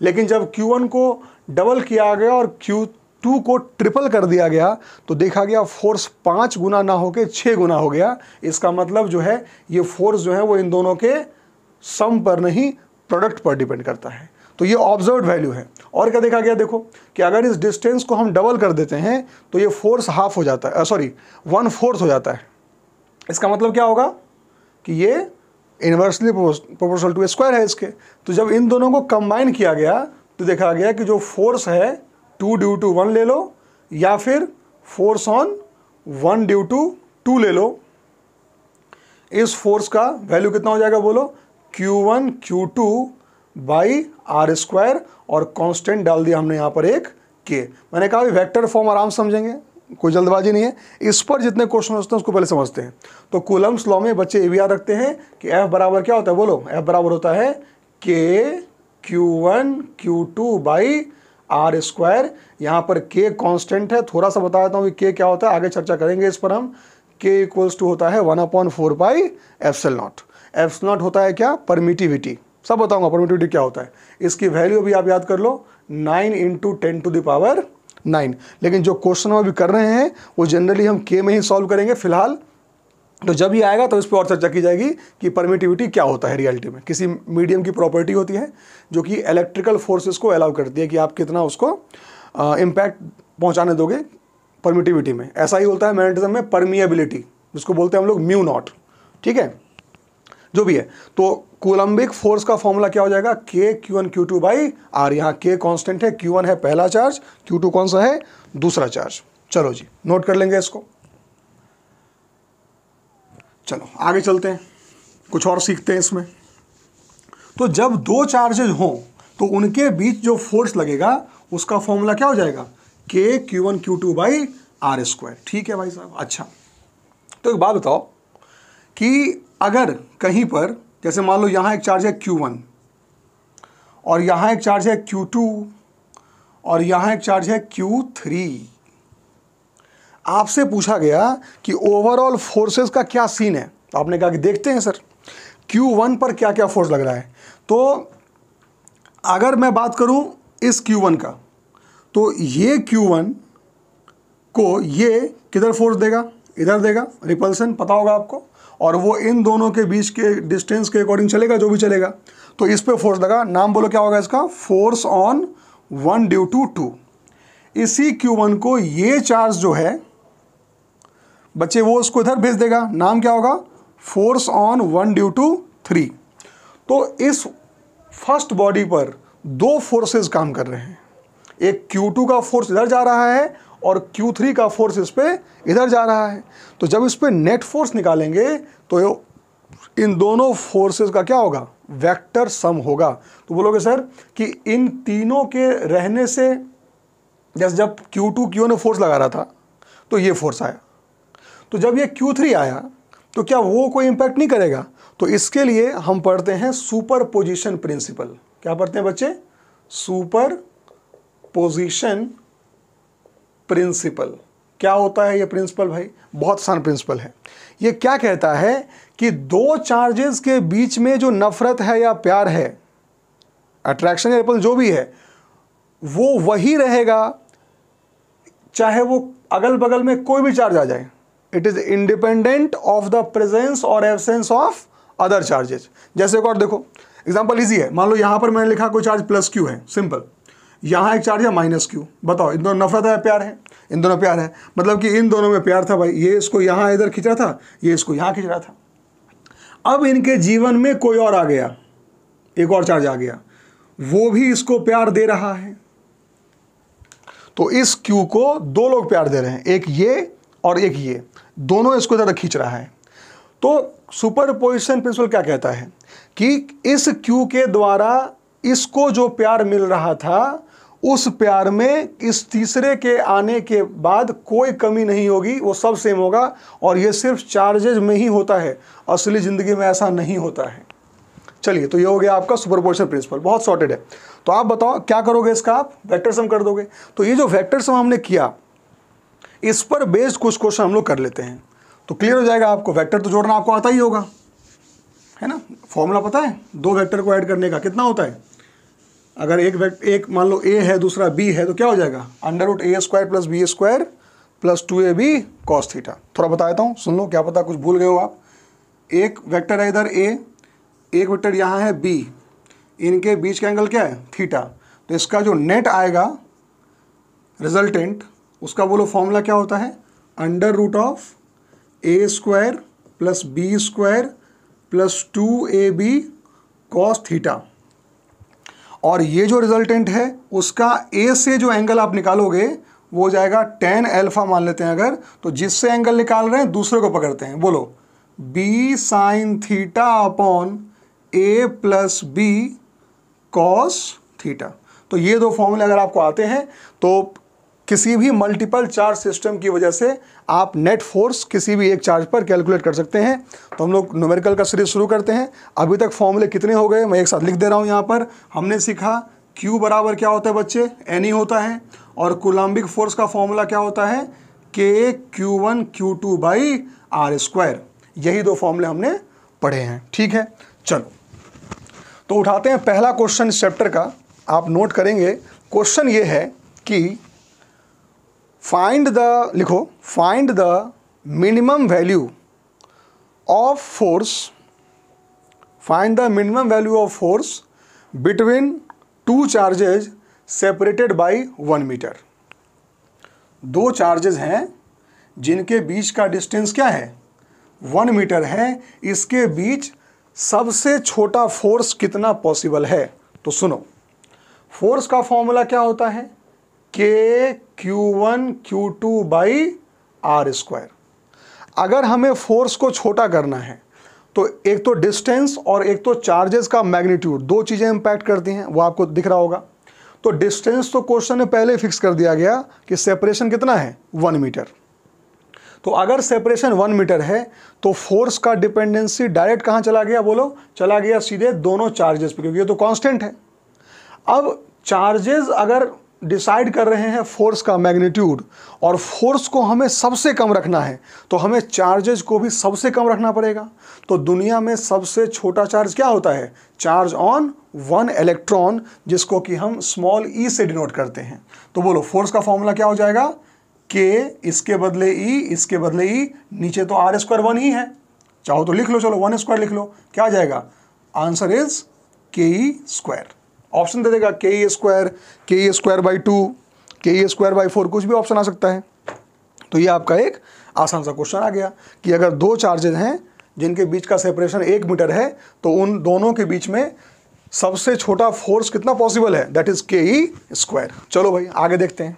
लेकिन जब Q1 को डबल किया गया और Q2 को ट्रिपल कर दिया गया तो देखा गया फोर्स पाँच गुना ना होकर छः गुना हो गया। इसका मतलब जो है, ये फोर्स जो है, वो इन दोनों के सम पर नहीं प्रोडक्ट पर डिपेंड करता है। तो ये ऑब्ज़र्व वैल्यू है। और क्या देखा गया? देखो कि अगर इस डिस्टेंस को हम डबल कर देते हैं तो ये फोर्स हाफ़ हो जाता है सॉरी वन फोर्थ हो जाता है। इसका मतलब क्या होगा? कि ये इन्वर्सली प्रोपोर्शनल टू स्क्वायर है इसके। तो जब इन दोनों को कंबाइन किया गया तो देखा गया कि जो फोर्स है टू ड्यू टू वन ले लो, या फिर force on one due to two ले लो। इस फोर्स का वैल्यू कितना हो जाएगा बोलो? Q one Q two by R square और कांस्टेंट डाल दिया हमने यहाँ पर एक के मैंने कहा वेक्टर फॉर्म आराम समझेंगे। कोई जल्दबाजी नहीं है। इस पर जितने क्वेश्चन होते हैं, उसको पहले समझते हैं। तो कुलम्स लॉ में बच्चे ये रखते हैं कि एफ़ बराबर क्या होता है? बोलो एफ़ बराबर होता है K Q one Q two by R square यहाँ पर के कांस्टेंट है। थोड़ा सा बता देता हूँ कि के क्या होता है। आगे चर्चा करेंगे इस पर हम। के इक्वल्स टू होता है one upon four pi epsilon naught F naught होता है क्या? परमिटिविटी सब बताऊँगा परमिटिविटी क्या होता है। इसकी वैल्यू भी आप याद कर लो। Nine into ten to the power nine. लेकिन जो क्वेश्चन हम अभी कर रहे हैं, वो जनरली हम के में ही सॉल्व करेंगे फ़िलहाल। तो जब ये आएगा तो इस पर और चर्चा की जाएगी कि परमिटिविटी क्या होता है रियलिटी में। किसी मीडियम की प्रॉपर्टी होती है, जो कि इलेक्ट्रिकल फोर्सेस को अलाउ करती है कि आप कितना उसको इम्पैक्ट पहुँचाने दोगे परमिटिविटी में। ऐसा ही होता है मैग्नेटिज्म में परमिएबिलिटी जिसको बोलते हैं हम लोग म्यू नॉट ठीक है? जो भी है। तो कोलंबिक फोर्स का फॉर्मूला क्या हो जाएगा? K Q one Q two by R यहाँ के कॉन्स्टेंट है क्यू वन है पहला चार्ज क्यू टू कौन सा है? दूसरा चार्ज चलो जी नोट कर लेंगे इसको। चलो, आगे चलते हैं। कुछ और सीखते हैं इसमें। तो जब दो चार्जेज हों तो उनके बीच जो फोर्स लगेगा, उसका फॉर्मूला क्या हो जाएगा? K Q one Q two by R square ठीक है भाई साहब? अच्छा। तो एक बात बताओ कि अगर कहीं पर, जैसे मान लो यहाँ एक चार्ज है Q1 और यहाँ एक चार्ज है Q2 और यहाँ एक चार्ज है क्यू थ्री आपसे पूछा गया कि ओवरऑल फोर्सेस का क्या सीन है? तो आपने कहा कि देखते हैं सर क्यू वन पर क्या क्या फोर्स लग रहा है। तो अगर मैं बात करूँ इस क्यू वन का तो ये क्यू वन को ये किधर फोर्स देगा? इधर देगा? रिपल्सन पता होगा आपको? और वो इन दोनों के बीच के डिस्टेंस के अकॉर्डिंग चलेगा, जो भी चलेगा। तो इस पर फोर्स लगा। नाम बोलो, क्या होगा इसका? Force on one due to two इसी क्यू वन को ये चार्ज जो है, बच्चे वो उसको इधर भेज देगा। नाम क्या होगा? Force on one due to three तो इस फ़र्स्ट बॉडी पर दो फोर्सेस काम कर रहे हैं। एक Q2 का फोर्स इधर जा रहा है और Q3 का फोर्स इस पर इधर जा रहा है। तो जब इस पर नेट फोर्स निकालेंगे तो इन दोनों फोर्सेस का क्या होगा? वेक्टर सम होगा। तो बोलोगे, सर, कि इन तीनों के रहने से, जैसे जब Q2 Q ने फोर्स लगा रहा था तो ये फोर्स आया। तो जब ये Q3 आया तो क्या वो कोई इंपैक्ट नहीं करेगा? तो इसके लिए हम पढ़ते हैं सुपर पोजिशन प्रिंसिपल क्या पढ़ते हैं बच्चे? Superposition principle. क्या होता है ये प्रिंसिपल भाई? बहुत आसान प्रिंसिपल है। ये क्या कहता है कि दो चार्जेस के बीच में जो नफरत है या प्यार है अट्रैक्शन या रिपल जो भी है, वो वही रहेगा, चाहे वो अगल बगल में कोई भी चार्ज आ जाए। It is independent of the presence और एबसेंस ऑफ़ अदर चार्जेस जैसे एक और देखो एग्ज़ाम्पल इजी है। मान लो यहाँ पर मैंने लिखा कोई चार्ज प्लस क्यू है सिंपल यहाँ एक चार्ज है माइनस क्यू? बताओ, इन दोनों नफरत है प्यार है? इन दोनों प्यार है। मतलब कि इन दोनों में प्यार था भाई। ये इसको यहाँ इधर खींच रहा था, ये इसको यहाँ खींच रहा था। अब इनके जीवन में कोई और आ गया। एक और चार्ज आ गया। वो भी इसको प्यार दे रहा है। तो इस क्यू को दो लोग प्यार दे रहे हैं। एक ये और एक ये। दोनों इसको ज़्यादा खींच रहा है। तो सुपर पोजिशन प्रिंसिपल क्या कहता है? कि इस क्यू के द्वारा इसको जो प्यार मिल रहा था उस प्यार में इस तीसरे के आने के बाद कोई कमी नहीं होगी, वो सब सेम होगा और ये सिर्फ़ चार्जेज में ही होता है। असली ज़िंदगी में ऐसा नहीं होता है। चलिए तो ये हो गया आपका सुपरपोजिशन प्रिंसिपल बहुत सॉर्टेड है। तो आप बताओ, क्या करोगे इसका आप? वैक्टर सम कर दोगे। तो ये जो वैक्टर सम हमने किया, इस पर बेस्ड कुछ क्वेश्चन हम लोग कर लेते हैं। तो क्लियर हो जाएगा आपको वैक्टर तो जोड़ना आपको आता ही होगा। है ना? फॉर्मूला पता है? दो वैक्टर को ऐड करने का कितना होता है? अगर एक वेक्टर एक मान लो ए है, दूसरा बी है तो क्या हो जाएगा? Under root A square plus B square plus two A B cos theta थोड़ा बता देता हूँ, सुन लो, क्या पता कुछ भूल गए हो आप। एक वेक्टर है इधर ए एक वेक्टर यहाँ है बी इनके बीच का एंगल क्या है? थीटा तो इसका जो नेट आएगा रिजल्टेंट उसका बोलो फॉर्मूला क्या होता है? Under root of A square plus B square plus two A B cos theta और ये जो रिजल्टेंट है, उसका ए से जो एंगल आप निकालोगे, वो हो जाएगा टेन एल्फा मान लेते हैं अगर तो जिससे एंगल निकाल रहे हैं, दूसरे को पकड़ते हैं। बोलो B sine theta upon A plus B cos theta तो ये दो फॉर्मूले अगर आपको आते हैं तो किसी भी मल्टीपल चार्ज सिस्टम की वजह से आप नेट फोर्स किसी भी एक चार्ज पर कैलकुलेट कर सकते हैं। तो हम लोग न्यूमेरिकल का सीरीज़ शुरू करते हैं। अभी तक फॉर्मूले कितने हो गए, मैं एक साथ लिख दे रहा हूँ यहाँ पर। हमने सीखा Q बराबर क्या होता है बच्चे? एन होता है। और कोलम्बिक फोर्स का फॉर्मूला क्या होता है? K Q one Q two by R square यही दो फॉर्मूले हमने पढ़े हैं। ठीक है? चलो। तो उठाते हैं पहला क्वेश्चन इस चैप्टर का। आप नोट करेंगे। क्वेश्चन ये है कि फाइंड द लिखो find the minimum value of force find the minimum value of force between two charges separated by one metre दो चार्जेज हैं जिनके बीच का डिस्टेंस क्या है? वन मीटर है। इसके बीच सबसे छोटा फोर्स कितना पॉसिबल है? तो सुनो। फोर्स का फॉर्मूला क्या होता है? K Q one Q two by R square अगर हमें फोर्स को छोटा करना है तो एक तो डिस्टेंस और एक तो चार्जेस का मैग्नीट्यूड दो चीज़ें इंपैक्ट करती हैं, वो आपको दिख रहा होगा। तो डिस्टेंस तो क्वेश्चन में पहले फिक्स कर दिया गया कि सेपरेशन कितना है? वन मीटर तो अगर सेपरेशन वन मीटर है तो फोर्स का डिपेंडेंसी डायरेक्ट कहाँ चला गया बोलो? चला गया सीधे दोनों चार्जेस पे, क्योंकि ये तो कांस्टेंट है। अब चार्जेस अगर डिसाइड कर रहे हैं फोर्स का मैग्नीट्यूड और फोर्स को हमें सबसे कम रखना है तो हमें चार्जेज को भी सबसे कम रखना पड़ेगा। तो दुनिया में सबसे छोटा चार्ज क्या होता है? चार्ज ऑन वन इलेक्ट्रॉन जिसको कि हम स्मॉल ई e से डिनोट करते हैं। तो बोलो फोर्स का फॉर्मूला क्या हो जाएगा? के इसके बदले ई e, इसके बदले ई e, नीचे तो आर स्क्वायर वन ही है। चाहो तो लिख लो चलो वन स्क्वायर लिख लो क्या आ जाएगा? आंसर इज़ के ई स्क्वायर ऑप्शन दे देगा के ई स्क्वायर के ई स्क्वायर बाई टू के ई स्क्वायर बाई फोर कुछ भी ऑप्शन आ सकता है। तो ये आपका एक आसान सा क्वेश्चन आ गया कि अगर दो चार्जेज हैं जिनके बीच का सेपरेशन एक मीटर है तो उन दोनों के बीच में सबसे छोटा फोर्स कितना पॉसिबल है? दैट इज़ के ई स्क्वायर चलो भाई, आगे देखते हैं।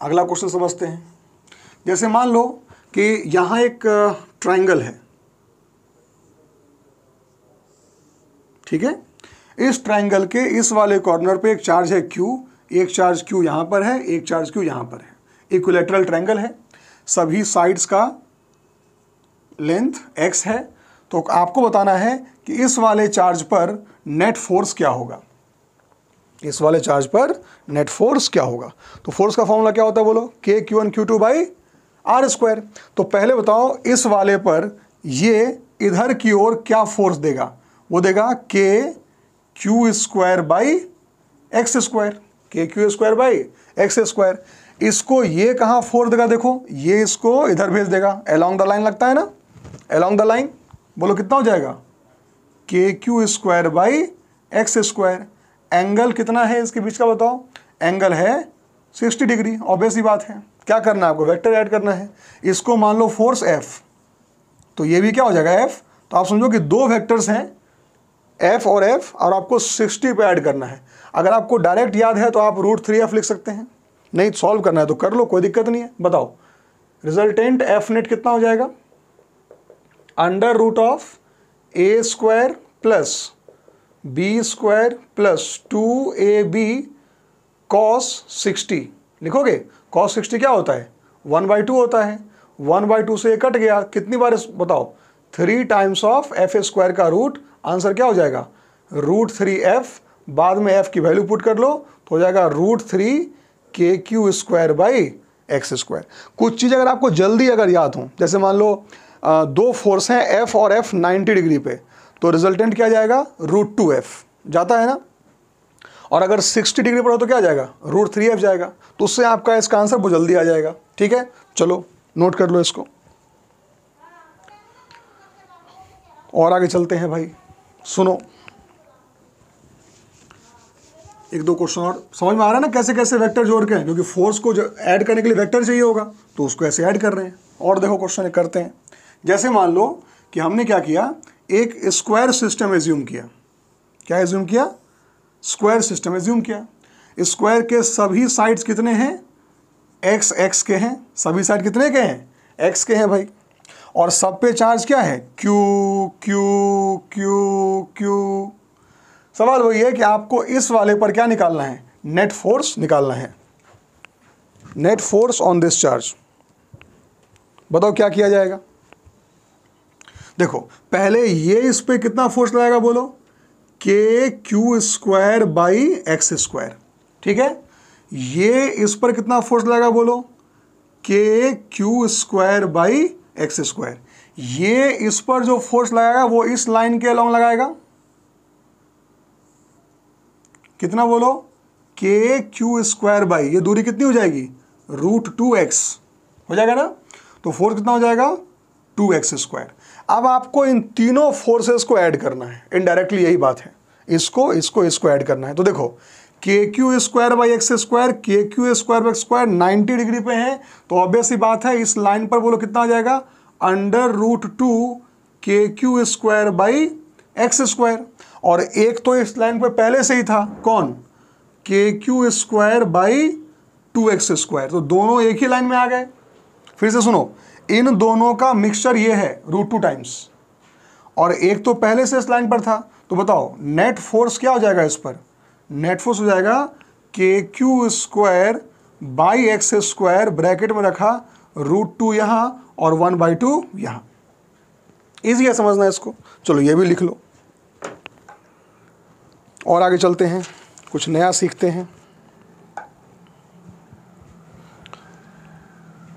अगला क्वेश्चन समझते हैं। जैसे मान लो कि यहाँ एक ट्राइंगल है। ठीक है? इस ट्राइंगल के इस वाले कॉर्नर पे एक चार्ज है क्यू एक चार्ज क्यू यहाँ पर है, एक चार्ज क्यू यहाँ पर है। इक्विलेटरल ट्राइंगल है। सभी साइड्स का लेंथ एक्स है। तो आपको बताना है कि इस वाले चार्ज पर नेट फोर्स क्या होगा? इस वाले चार्ज पर नेट फोर्स क्या होगा? तो फोर्स का फॉर्मूला क्या होता है बोलो? K Q one Q two by R square तो पहले बताओ, इस वाले पर ये इधर की ओर क्या फोर्स देगा? वो देगा K Q square by X square K Q square by X square इसको ये कहाँ फोर्स देगा देखो, ये इसको इधर भेज देगा। अलोंग द लाइन लगता है ना? अलोंग द लाइन बोलो कितना हो जाएगा? K Q square by X square angle कितना है इसके बीच का बताओ? एंगल है 60 डिग्री ऑब्वियस ही बात है। क्या करना है आपको? वेक्टर ऐड करना है। इसको मान लो फोर्स एफ़ तो ये भी क्या हो जाएगा एफ़ तो आप समझो कि दो वेक्टर्स हैं एफ़ और एफ़ और आपको 60 पे ऐड करना है। अगर आपको डायरेक्ट याद है तो आप रूट थ्री एफ़ लिख सकते हैं। नहीं सॉल्व करना है तो कर लो, कोई दिक्कत नहीं है। बताओ रिजल्टेंट एफ़ नेट कितना हो जाएगा? Under root of A square plus B square plus two A B cos sixty लिखोगे? कॉस सिक्सटी क्या होता है? वन बाई टू होता है। वन बाई टू से कट गया। कितनी बार बताओ three times of F square का रूट आंसर क्या हो जाएगा? रूट थ्री एफ़ बाद में एफ़ की वैल्यू पुट कर लो तो हो जाएगा root three K Q square by X square कुछ चीज़ अगर आपको जल्दी अगर याद हो, जैसे मान लो दो फोर्स हैं एफ़ और एफ़ 90 डिग्री पे तो रिजल्टेंट क्या जाएगा? रूट टू एफ़ जाता है ना? और अगर 60 डिग्री पर हो तो क्या जाएगा? रूट थ्री एफ़ जाएगा। तो उससे आपका इसका आंसर बहुत जल्दी आ जाएगा। ठीक है? चलो नोट कर लो इसको। और आगे चलते हैं भाई। सुनो। एक दो क्वेश्चन और। समझ में आ रहा है ना कैसे कैसे वेक्टर जोड़ के हैं? क्योंकि फोर्स को जो ऐड करने के लिए वेक्टर चाहिए होगा तो उसको ऐसे ऐड कर रहे हैं। और देखो क्वेश्चन करते हैं। जैसे मान लो कि हमने क्या किया? एक स्क्वायर सिस्टम एज्यूम किया। क्या एज्यूम किया? स्क्वायर सिस्टम एज्यूम किया। स्क्वायर के सभी साइड्स कितने हैं? एक्स एक्स के हैं। सभी साइड कितने के हैं? एक्स के हैं भाई। और सब पे चार्ज क्या है? क्यू क्यू क्यू क्यू सवाल वही है कि आपको इस वाले पर क्या निकालना है? नेट फोर्स निकालना है। Net force on this charge बताओ क्या किया जाएगा? देखो, पहले ये इस पर कितना फोर्स लगाएगा बोलो? K Q square by X square ठीक है? ये इस पर कितना फोर्स लगाएगा बोलो? K Q square by X square. ये इस पर जो फोर्स लगाएगा, वो इस लाइन के अलोंग लगाएगा। कितना बोलो? के क्यू स्क्वायर बाई ये दूरी कितनी हो जाएगी? रूट टू एक्स हो जाएगा ना? तो फोर्स कितना हो जाएगा? टू एक्स स्क्वायर अब आपको इन तीनों फोर्सेस को ऐड करना है। इनडायरेक्टली यही बात है। इसको इसको इसको ऐड करना है। तो देखो K Q square by X square K Q square by square ninety degree पे है। तो ऑब्वियस ही बात है, इस लाइन पर बोलो कितना आ जाएगा? Under root two K Q square by X square और एक तो इस लाइन पर पहले से ही था, कौन? K Q square by two X square तो दोनों एक ही लाइन में आ गए। फिर से सुनो, इन दोनों का मिक्सचर ये है रूट टू टाइम्स और एक तो पहले से इस लाइन पर था तो बताओ नेट फोर्स क्या हो जाएगा इस पर? नेटफोर्स हो जाएगा K Q square by X square bracket में रखा रूट टू यहाँ और वन बाई टू यहाँ। ईजी है समझना है इसको। चलो ये भी लिख लो। और आगे चलते हैं। कुछ नया सीखते हैं।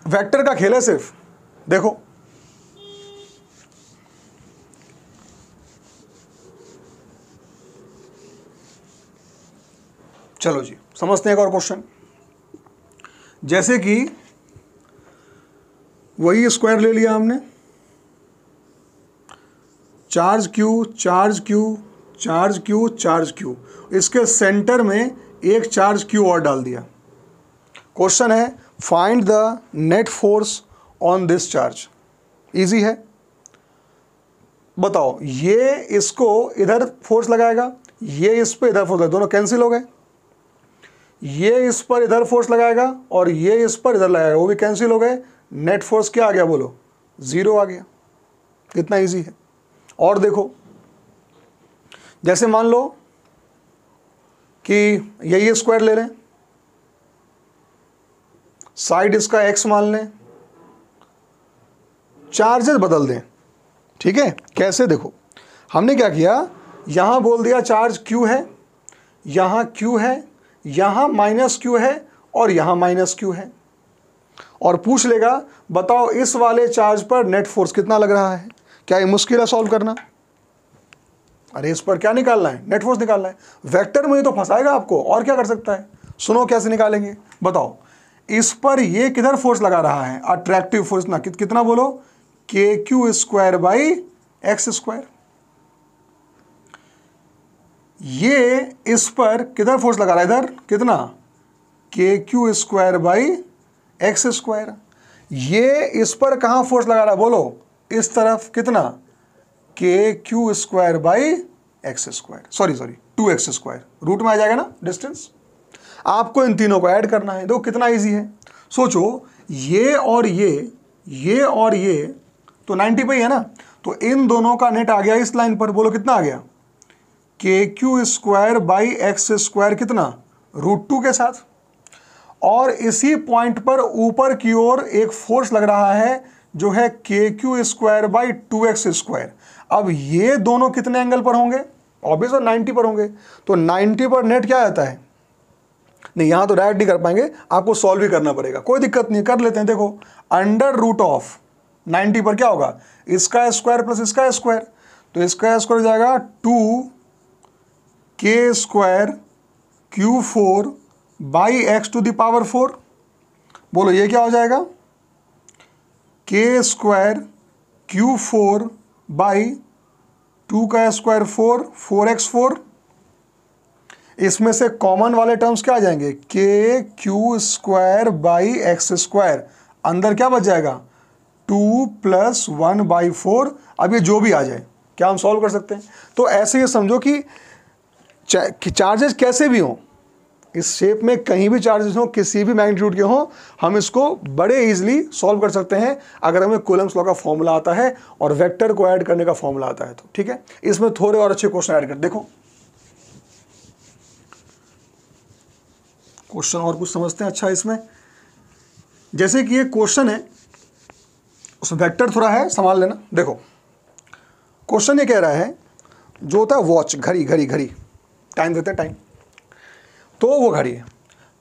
वेक्टर का खेल है सिर्फ़। देखो चलो जी, समझते हैं एक और क्वेश्चन जैसे कि वही स्क्वायर ले लिया हमने. Charge Q charge Q charge Q charge Q इसके सेंटर में एक चार्ज क्यू और डाल दिया. क्वेश्चन है find the net force on this charge easy है? बताओ, ये इसको इधर फोर्स लगाएगा, ये इस पर इधर फोर्स दोनों कैंसिल हो गए. ये इस पर इधर फोर्स लगाएगा और ये इस पर इधर लगाएगा। वो भी कैंसिल हो गए। नेट फोर्स क्या आ गया बोलो? ज़ीरो आ गया। कितना इजी है। और देखो, जैसे मान लो कि यही स्क्वायर ले लें। साइड इसका एक्स मान लें। चार्जेस बदल दें। ठीक है? कैसे देखो? हमने क्या किया? यहाँ बोल दिया चार्ज क्यू है। यहाँ क्यू है। यहाँ माइनस क्यू है और यहाँ माइनस क्यू है। और पूछ लेगा बताओ इस वाले चार्ज पर नेट फोर्स कितना लग रहा है? क्या ये मुश्किल है सॉल्व करना? अरे इस पर क्या निकालना है? नेट फोर्स निकालना है। वेक्टर में तो फंसाएगा आपको और क्या कर सकता है? सुनो कैसे निकालेंगे। बताओ इस पर ये किधर फोर्स लगा रहा है? अट्रैक्टिव फोर्स ना कि, कितना बोलो? K Q square by X square. ये इस पर किधर फोर्स लगा रहा है? इधर, कितना? K q square by x square ये इस पर कहाँ फोर्स लगा रहा है? बोलो, इस तरफ़ कितना? K q square by x square sorry sorry two x square root में आ जाएगा ना डिस्टेंस आपको इन तीनों को ऐड करना है। देखो कितना इजी है। सोचो, ये और ये ये और ये तो 90 पे ही है ना? तो इन दोनों का नेट आ गया इस लाइन पर। बोलो, कितना आ गया? K q square by x square कितना? रूट टू के साथ। और इसी पॉइंट पर ऊपर की ओर एक फोर्स लग रहा है, जो है k q square by two x square अब ये दोनों कितने एंगल पर होंगे? ऑब्वियस और 90 पर होंगे। तो 90 पर नेट क्या आता है? नहीं, यहाँ तो डायरेक्ट नहीं कर पाएँगे, आपको सॉल्व भी करना पड़ेगा। कोई दिक्कत नहीं, कर लेते हैं। देखो अंडर रूट ऑफ़ 90 पर क्या होगा? इसका स्क्वायर प्लस इसका स्क्वायर तो इसका स्क्वायर जाएगा two k square q four by x to the power four बोलो, ये क्या हो जाएगा? K square q four by two का square four four x four इसमें से कॉमन वाले टर्म्स क्या आ जाएँगे? K q square by x square अंदर क्या बच जाएगा? Two plus one by four अब ये जो भी आ जाए, क्या हम सॉल्व कर सकते हैं? तो ऐसे ही समझो कि चार्जेस कैसे भी हों, इस शेप में कहीं भी चार्जेस हों, किसी भी मैग्नीट्यूड के हों, हम इसको बड़े इजीली सॉल्व कर सकते हैं, अगर हमें कोलम्स लॉ का फॉर्मूला आता है और वेक्टर को ऐड करने का फॉर्मूला आता है तो ठीक है? इसमें थोड़े और अच्छे क्वेश्चन ऐड कर, देखो। क्वेश्चन और कुछ समझते हैं? अच्छा इसमें। जैसे कि ये क्वेश्चन है, उसमें वेक्टर थोड़ा है, संभाल लेना, देखो। क्वेश्चन ये कह रहा है, जो होता है वॉच घड़ी घड़ी घड़ी। टाइम देते हैं, टाइम। तो वो घड़ी है।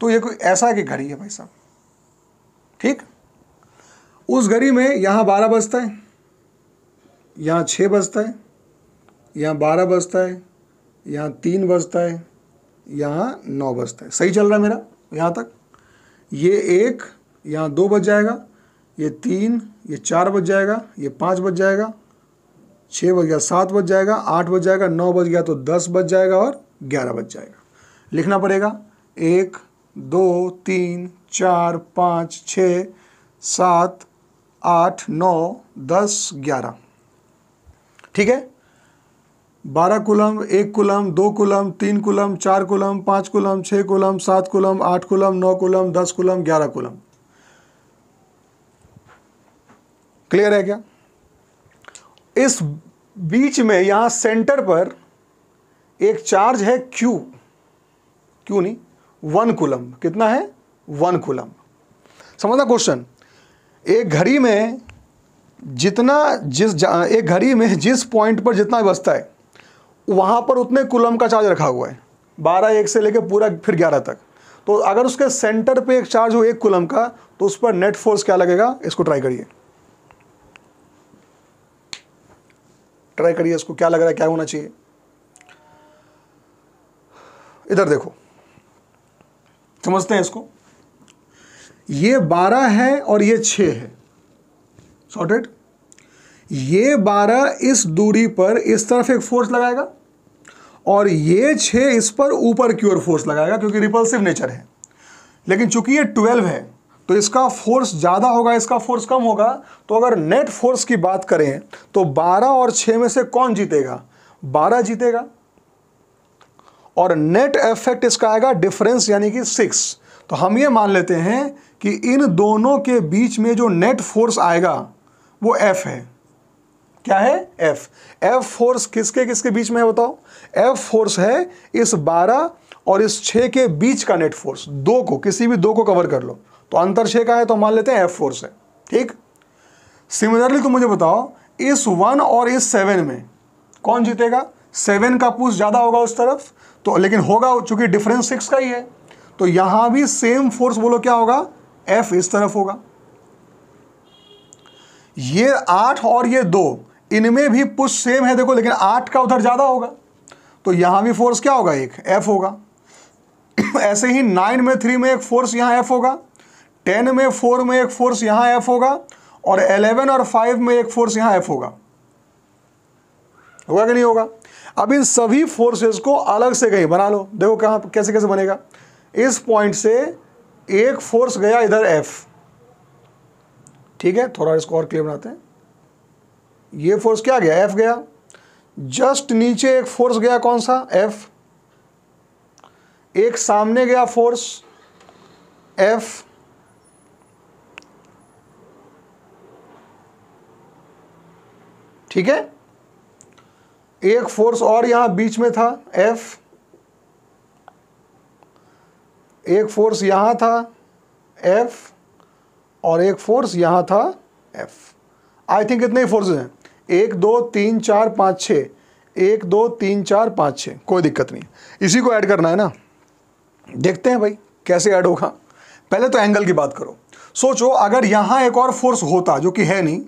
तो ये कोई ऐसा कि घड़ी है भाई साहब। ठीक? उस घड़ी में यहाँ बारह बजता है, यहाँ छः बजता है, यहाँ बारह बजता है, यहाँ तीन बजता है, यहाँ नौ बजता है। सही चल रहा है मेरा? यहाँ तक? ये एक, यहाँ दो बज जाएगा, ये तीन, ये चार बज जाएगा, ये पाँच बज जाएगा छः बज गया, सात बज जाएगा, आठ बज जाएगा, नौ बज गया तो दस बज जाएगा और ग्यारह बज जाएगा। लिखना पड़ेगा, एक, दो, तीन, चार, पाँच छ सात, आठ, नौ, दस, ग्यारह। ठीक है? बारह कुलम, एक कुलम, दो कुलम, तीन कुलम, चार कुलम, पाँच कुलम छः कुलम, सात कुलम, आठ कुलम, नौ कुलम, दस कुलम, ग्यारह कुलम। क्लियर है क्या? इस बीच में यहाँ सेंटर पर एक चार्ज है क्यू क्यू नहीं वन कुलम कितना है? वन कुलम समझना क्वेश्चन एक घड़ी में जितना जिस एक घड़ी में जिस पॉइंट पर जितना बचता है, वहाँ पर उतने कुलम का चार्ज रखा हुआ है। बारह एक से लेकर पूरा फिर ग्यारह तक। तो अगर उसके सेंटर पे एक चार्ज हो एक कुलम का तो उस पर नेट फोर्स क्या लगेगा? इसको ट्राई करिए। ट्राई करिए इसको, क्या लग रहा है, क्या होना चाहिए? इधर देखो। समझते हैं इसको? ये बारह है और ये छ है। सॉर्टेड ये बारह इस दूरी पर इस तरफ़ एक फोर्स लगाएगा और ये छ इस पर ऊपर की ओर फोर्स लगाएगा क्योंकि रिपल्सिव नेचर है। लेकिन चूँकि ये ट्वेल्व है तो इसका फोर्स ज़्यादा होगा, इसका फोर्स कम होगा तो अगर नेट फोर्स की बात करें तो 12 और 6 में से कौन जीतेगा? 12 जीतेगा। और नेट इफ़ेक्ट इसका आएगा डिफरेंस यानी कि सिक्स तो हम ये मान लेते हैं कि इन दोनों के बीच में जो नेट फोर्स आएगा, वो एफ़ है। क्या है? एफ़ एफ़ फोर्स किसके किसके बीच में है बताओ? एफ़ फोर्स है इस 12 और इस 6 के बीच का नेट फोर्स दो को, किसी भी दो को कवर कर लो। तो अंतर छः का है तो मान लेते हैं एफ़ फोर्स है। ठीक? सिमिलरली तुम मुझे बताओ, इस वन और इस सेवन में कौन जीतेगा? सेवन का पुश ज़्यादा होगा उस तरफ़ तो लेकिन होगा चूँकि डिफरेंस सिक्स का ही है। तो यहाँ भी सेम फोर्स बोलो क्या होगा? एफ़ इस तरफ़ होगा। ये आठ और ये दो, इनमें भी पुश सेम है देखो, लेकिन आठ का उधर ज़्यादा होगा। तो यहाँ भी फोर्स क्या होगा? एक एफ़ होगा। <coughs> ऐसे ही नाइन में थ्री में एक फोर्स यहाँ एफ़ होगा। टेन में फोर में एक फोर्स यहाँ एफ़ होगा। और एलेवन और फाइव में एक फोर्स यहाँ एफ़ होगा। होगा कि नहीं होगा? अब इन सभी फोर्सेस को अलग से कहीं बना लो। देखो कहाँ, कैसे कैसे बनेगा। इस पॉइंट से एक फोर्स गया इधर एफ़ ठीक है, थोड़ा इसको और क्लियर बनाते हैं। ये फोर्स क्या गया? एफ़ गया। जस्ट नीचे एक फोर्स गया कौन सा? एफ़ एक सामने गया फोर्स एफ़ ठीक है? एक फोर्स और यहाँ बीच में था एफ़ एक फोर्स यहाँ था एफ़ और एक फोर्स यहाँ था एफ़ आई थिंक इतने ही फोर्सेज हैं। एक, दो, तीन, चार, पाँच छ एक, दो, तीन, चार, पाँच छ कोई दिक्कत नहीं। इसी को ऐड करना है ना। देखते हैं भाई, कैसे ऐड होगा। पहले तो एंगल की बात करो। सोचो, अगर यहाँ एक और फोर्स होता, जो कि है नहीं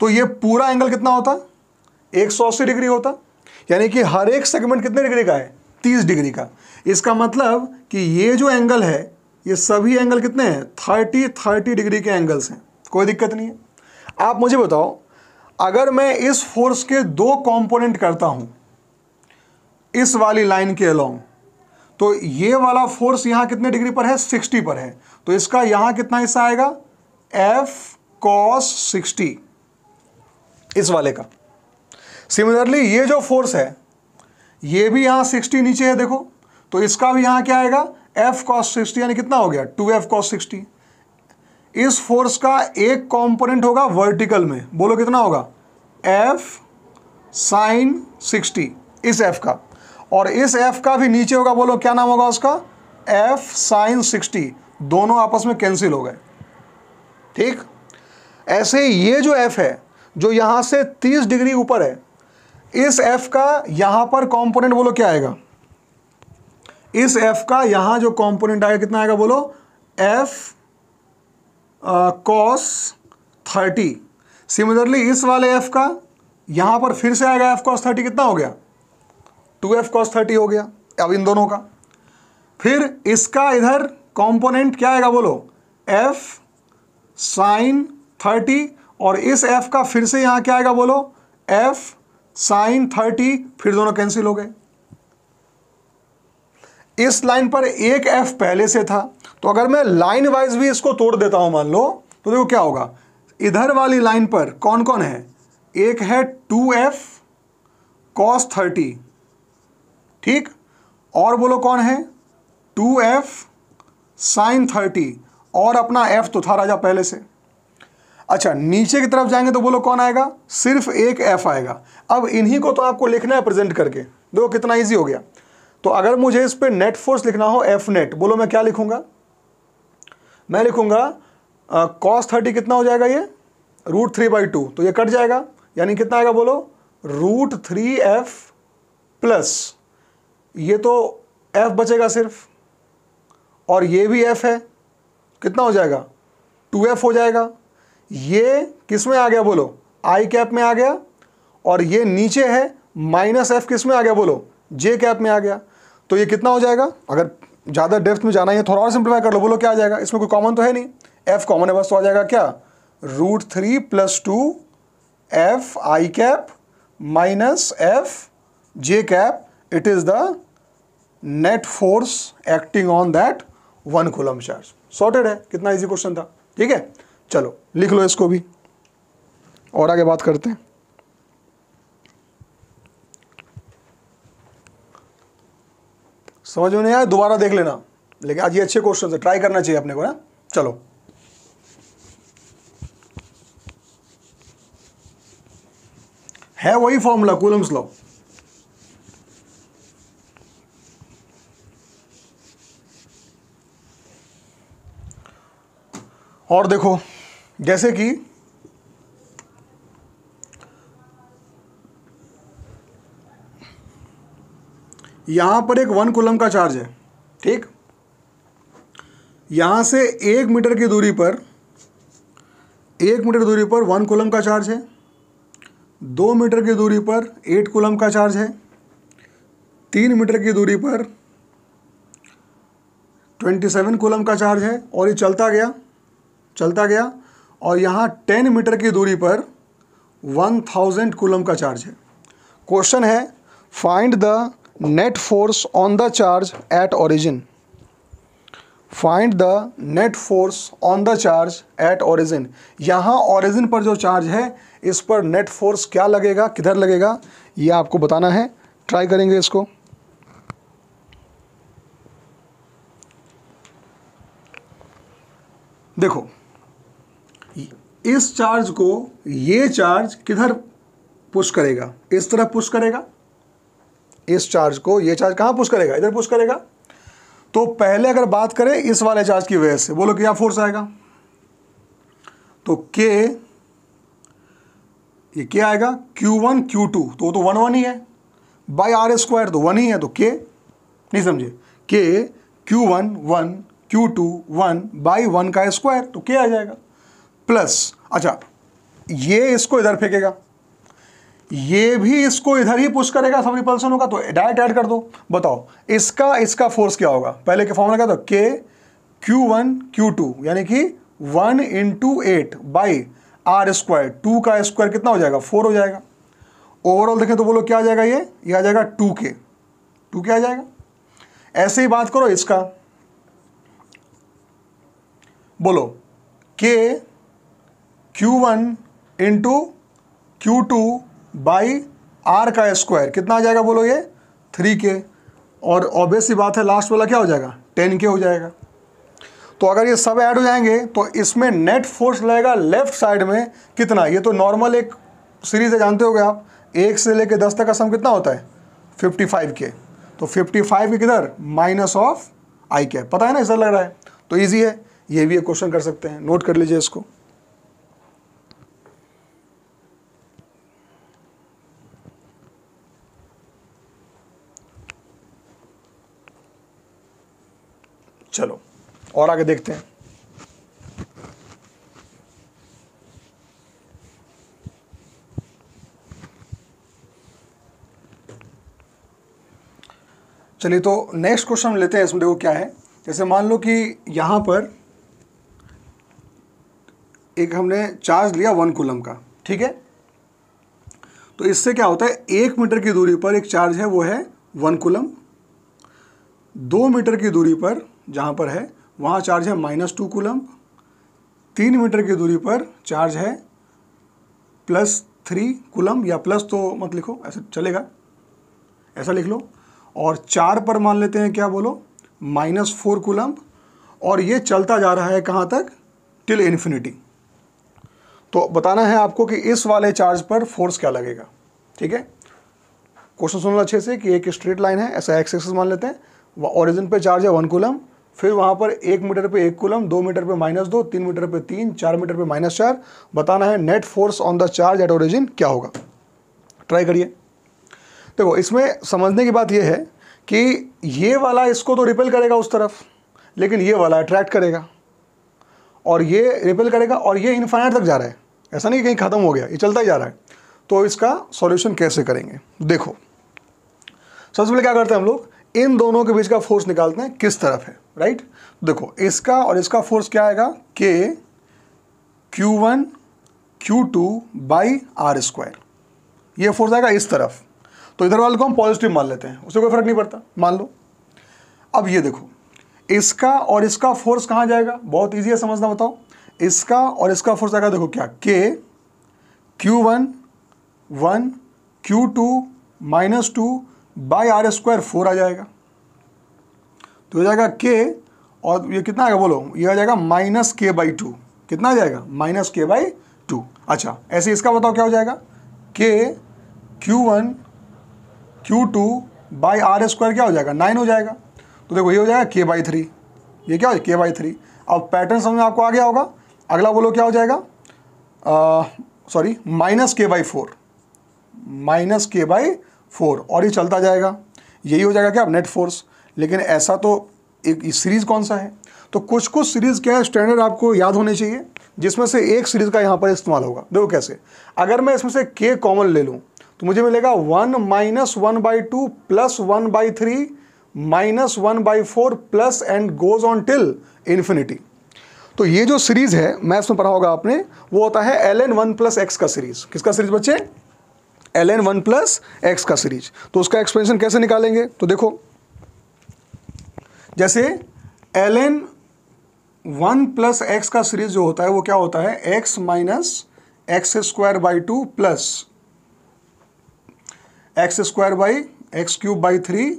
तो ये पूरा एंगल कितना होता? एक सौ अस्सी डिग्री होता। यानी कि हर एक सेगमेंट कितने डिग्री का है? तीस डिग्री का। इसका मतलब कि ये जो एंगल है, ये सभी एंगल कितने हैं? थर्टी थर्टी डिग्री के एंगल्स हैं। कोई दिक्कत नहीं है। आप मुझे बताओ, अगर मैं इस फोर्स के दो कंपोनेंट करता हूँ, इस वाली लाइन के अलोंग तो ये वाला फोर्स यहाँ कितने डिग्री पर है? 60 पर है। तो इसका यहाँ कितना हिस्सा आएगा? एफ़ कॉस 60 इस वाले का। सिमिलरली ये जो फोर्स है, ये भी यहाँ 60 नीचे है, देखो। तो इसका भी यहाँ क्या आएगा? एफ़ कॉस सिक्सटी यानी कितना हो गया? टू एफ़ कॉस सिक्सटी इस फोर्स का एक कंपोनेंट होगा वर्टिकल में। बोलो कितना होगा? एफ़ साइन सिक्सटी इस एफ़ का। और इस एफ़ का भी नीचे होगा, बोलो, क्या नाम होगा उसका? एफ़ साइन सिक्सटी दोनों आपस में कैंसिल हो गए। ठीक? ऐसे ये जो एफ़ है, जो यहाँ से 30 डिग्री ऊपर है इस एफ़ का यहाँ पर कंपोनेंट बोलो, क्या आएगा? इस एफ़ का यहाँ जो कंपोनेंट आएगा, कितना आएगा बोलो? एफ़ कॉस थर्टी सिमिलरली इस वाले एफ़ का यहाँ पर फिर से आएगा एफ़ कॉस थर्टी कितना हो गया? टू एफ़ कॉस थर्टी हो गया, अब इन दोनों का। फिर इसका इधर कंपोनेंट क्या आएगा बोलो? एफ़ साइन थर्टी और इस एफ़ का फिर से यहाँ क्या आएगा बोलो? एफ़ साइन थर्टी, फिर दोनों कैंसिल हो गए। इस लाइन पर एक एफ़ पहले से था तो अगर मैं लाइन वाइज भी इसको तोड़ देता हूँ, मान लो तो देखो क्या होगा। इधर वाली लाइन पर कौन कौन है? एक है टू एफ़ कॉस थर्टी, ठीक? और बोलो कौन है? टू एफ़ साइन थर्टी, और अपना एफ़ तो था राजा पहले से। अच्छा नीचे की तरफ़ जाएँगे तो बोलो कौन आएगा? सिर्फ़ एक एफ़ आएगा। अब इन्हीं को तो आपको लिखना है प्रेजेंट करके। देखो कितना इजी हो गया। तो अगर मुझे इस पर नेट फोर्स लिखना हो एफ़ नेट बोलो मैं क्या लिखूँगा? मैं लिखूँगा कॉस थर्टी कितना हो जाएगा ये? रूट थ्री बाई टू तो ये कट जाएगा। यानी कितना आएगा बोलो? रूट थ्री एफ़ प्लस ये तो एफ़ बचेगा सिर्फ़। और ये भी एफ़ है। कितना हो जाएगा? टू एफ़ हो जाएगा। ये किसमें आ गया बोलो? आई कैप में आ गया। और ये नीचे है माइनस एफ़ किसमें आ गया बोलो? जे कैप में आ गया। तो ये कितना हो जाएगा? अगर ज़्यादा डेप्थ में जाना है थोड़ा और सिंप्लीफाई कर लो, बोलो क्या आ जाएगा? इसमें कोई कॉमन तो है नहीं। एफ़ कॉमन है, बस तो आ जाएगा क्या? Root three plus two F i cap minus F j cap it is the net force acting on that one coulomb charge sorted है। कितना इजी क्वेश्चन था। ठीक है? चलो, लिख लो इसको भी। और आगे बात करते हैं। समझ में नहीं आया? दोबारा देख लेना। लेकिन आज ये अच्छे क्वेश्चन है ट्राई करना चाहिए अपने को ना? चलो। है वही फॉर्मूला कूलम्स लॉ और देखो जैसे कि यहाँ पर एक वन कुलम का चार्ज है, ठीक? यहाँ से एक मीटर की दूरी पर, एक मीटर दूरी पर वन कुलम का चार्ज है, दो मीटर की दूरी पर एट कुलम का चार्ज है, तीन मीटर की दूरी पर ट्वेंटी सेवन कुलम का चार्ज है, और ये चलता गया चलता गया और यहाँ टेन मीटर की दूरी पर वन थाउज़ेंड कुलम का चार्ज है। क्वेश्चन है find the net force on the charge at origin find the net force on the charge at origin यहाँ ओरिजिन पर जो चार्ज है, इस पर नेट फोर्स क्या लगेगा, किधर लगेगा, ये आपको बताना है। ट्राई करेंगे इसको। देखो इस चार्ज को ये चार्ज किधर पुश करेगा? इस तरफ़ पुश करेगा। इस चार्ज को ये चार्ज कहाँ पुश करेगा? इधर पुश करेगा। तो पहले अगर बात करें इस वाले चार्ज की वजह से, बोलो क्या फोर्स आएगा? तो के ये क्या आएगा Q1 वन क्यू टू तो तो वन वन ही है। बाई आर स्क्वायर तो वन ही है तो के नहीं समझे। K q one one q two one by one का स्क्वायर तो के आ जाएगा। प्लस अच्छा ये इसको इधर फेंकेगा। ये भी इसको इधर ही पुश करेगा सब रिपल्सन होगा तो डायरेक्ट ऐड कर दो। बताओ, इसका इसका फोर्स क्या होगा? पहले के फॉर्मूला क्या था? के क्यू वन क्यू टू यानी कि one into eight by r square two का स्क्वायर कितना हो जाएगा? फोर हो जाएगा। ओवरऑल देखें तो बोलो, क्या आ जाएगा ये? ये आ जाएगा टू के टू के आ जाएगा? ऐसे ही बात करो इसका। बोलो k q one into q two by r का स्क्वायर कितना आ जाएगा बोलो ये? थ्री के और ऑब्वियस बात है लास्ट वाला क्या हो जाएगा? टेन के हो जाएगा। तो अगर ये सब ऐड हो जाएँगे तो इसमें नेट फोर्स लगेगा लेफ़्ट साइड में कितना? ये तो नॉर्मल एक सीरीज़ है, जानते हो आप? एक से लेके दस तक का सम कितना होता है? फिफ्टी फाइव के तो फिफ्टी फाइव के किधर? माइनस ऑफ़ आई के पता है ना इधर लग रहा है? तो ईजी है। ये भी एक क्वेश्चन कर सकते हैं। नोट कर लीजिए इसको। चलो, और आगे देखते हैं। चलिए तो नेक्स्ट क्वेश्चन लेते हैं, इसमें देखो क्या है। जैसे मान लो कि यहाँ पर एक हमने चार्ज लिया वन कुलम का, ठीक है? तो इससे क्या होता है, एक मीटर की दूरी पर एक चार्ज है, वो है वन कुलम दो मीटर की दूरी पर जहाँ पर है, वहाँ चार्ज है माइनस टू कुलम तीन मीटर की दूरी पर चार्ज है प्लस थ्री कुलम या प्लस तो मत लिखो, ऐसा चलेगा। ऐसा लिख लो। और चार पर मान लेते हैं, क्या बोलो? माइनस फोर कुलम और ये चलता जा रहा है कहाँ तक? टिल इन्फिनिटी तो बताना है आपको कि इस वाले चार्ज पर फोर्स क्या लगेगा। ठीक है? क्वेश्चन सुन लो अच्छे से कि एक स्ट्रेट लाइन है, ऐसा एक्स एक्सेस मान लेते हैं ओरिजिन पे चार्ज है वन कुलम फिर वहाँ पर एक मीटर पे एक कुलम, दो मीटर पे माइनस दो, तीन मीटर पे तीन, चार मीटर पे माइनस चार। बताना है net force on the charge at origin क्या होगा। ट्राई करिए। देखो, इसमें समझने की बात यह है कि ये वाला इसको तो रिपेल करेगा उस तरफ़, लेकिन ये वाला अट्रैक्ट करेगा। और ये रिपेल करेगा और ये इन्फाइनाइट तक जा रहा है। ऐसा नहीं कि कहीं ख़त्म हो गया, ये चलता ही जा रहा है। तो इसका सॉल्यूशन कैसे करेंगे? देखो, सबसे पहले क्या करते हैं हम लोग? इन दोनों के बीच का फोर्स निकालते हैं, किस तरफ़ है राइट देखो, इसका और इसका फोर्स क्या आएगा? K q one q two by r square ये फोर्स आएगा इस तरफ़। तो इधर वाले को हम पॉजिटिव मान लेते हैं। उससे कोई फ़र्क नहीं पड़ता। मान लो। अब ये देखो। इसका और इसका फोर्स कहाँ जाएगा? बहुत ईजी है समझना, बताओ। इसका और इसका फोर्स आएगा, देखो क्या? K q one one q two minus two by r square four आ जाएगा। तो हो जाएगा के और ये कितना आएगा बोलो? ये आ जाएगा माइनस के बाई टू। कितना आ जाएगा? माइनस के बाई टू। अच्छा ऐसे इसका बताओ क्या हो जाएगा? K q one q two by r square क्या हो जाएगा? नाइन हो जाएगा। तो देखो, ये हो जाएगा के बाई थ्री। ये क्या हो जाएगा? के बाई थ्री। अब पैटर्न समझ में आपको आ गया होगा। अगला बोलो क्या हो जाएगा? Sorry minus k by four. Minus k by four और ये चलता जाएगा। यही हो जाएगा क्या? नेट फोर्स लेकिन ऐसा तो एक सीरीज़ कौन सा है? तो कुछ कुछ सीरीज़ क्या है? स्टैंडर्ड आपको याद होने चाहिए, जिसमें से एक सीरीज़ का यहाँ पर इस्तेमाल होगा। देखो कैसे। अगर मैं इसमें से के कॉमन ले लूँ तो मुझे मिलेगा one minus one by two plus one by three minus one by four plus and goes on till infinity तो ये जो सीरीज़ है मैथ्स में पढ़ा होगा आपने, वो होता है l n one plus x का सीरीज़ किसका सीरीज़ बच्चे? L n one plus x का सीरीज़ तो उसका एक्सपेंशन कैसे निकालेंगे? तो देखो, जैसे l n one plus x का सीरीज़ जो होता है, वो क्या होता है? X minus x square by two plus x square by x cube by three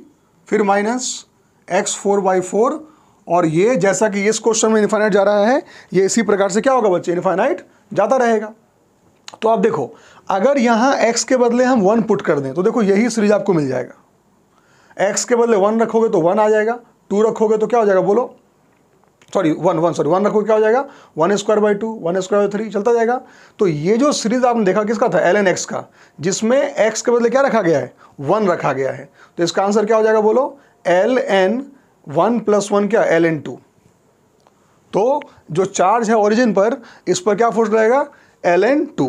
फिर minus x four by four और ये जैसा कि इस क्वेश्चन में इन्फाइनाइट जा रहा है, ये इसी प्रकार से क्या होगा बच्चे? इन्फाइनाइट जाता रहेगा। तो आप देखो, अगर यहाँ x के बदले हम वन पुट कर दें तो देखो यही सीरीज़ आपको मिल जाएगा। x के बदले वन रखोगे तो वन आ जाएगा टू रखोगे तो क्या हो जाएगा बोलो? Sorry one one sorry one रखोगे क्या हो जाएगा? One square by two one square by three चलता जाएगा। तो ये जो सीरीज़ आपने देखा किसका था? एल एन एक्स का। जिसमें एक्स के बदले क्या रखा गया है? वन रखा गया है। तो इसका आंसर क्या हो जाएगा बोलो? L n one plus one क्या? एल एन टू तो जो चार्ज है ओरिजिन पर, इस पर क्या फोर्स रहेगा एल एन टू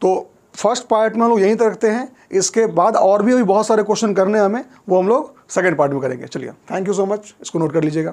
तो फ़र्स्ट पार्ट में हम लोग यहीं तक रखते हैं। इसके बाद और भी अभी बहुत सारे क्वेश्चन करने हैं हमें, वो हम लोग सेकेंड पार्ट में करेंगे। चलिए थैंक यू सो मच इसको नोट कर लीजिएगा।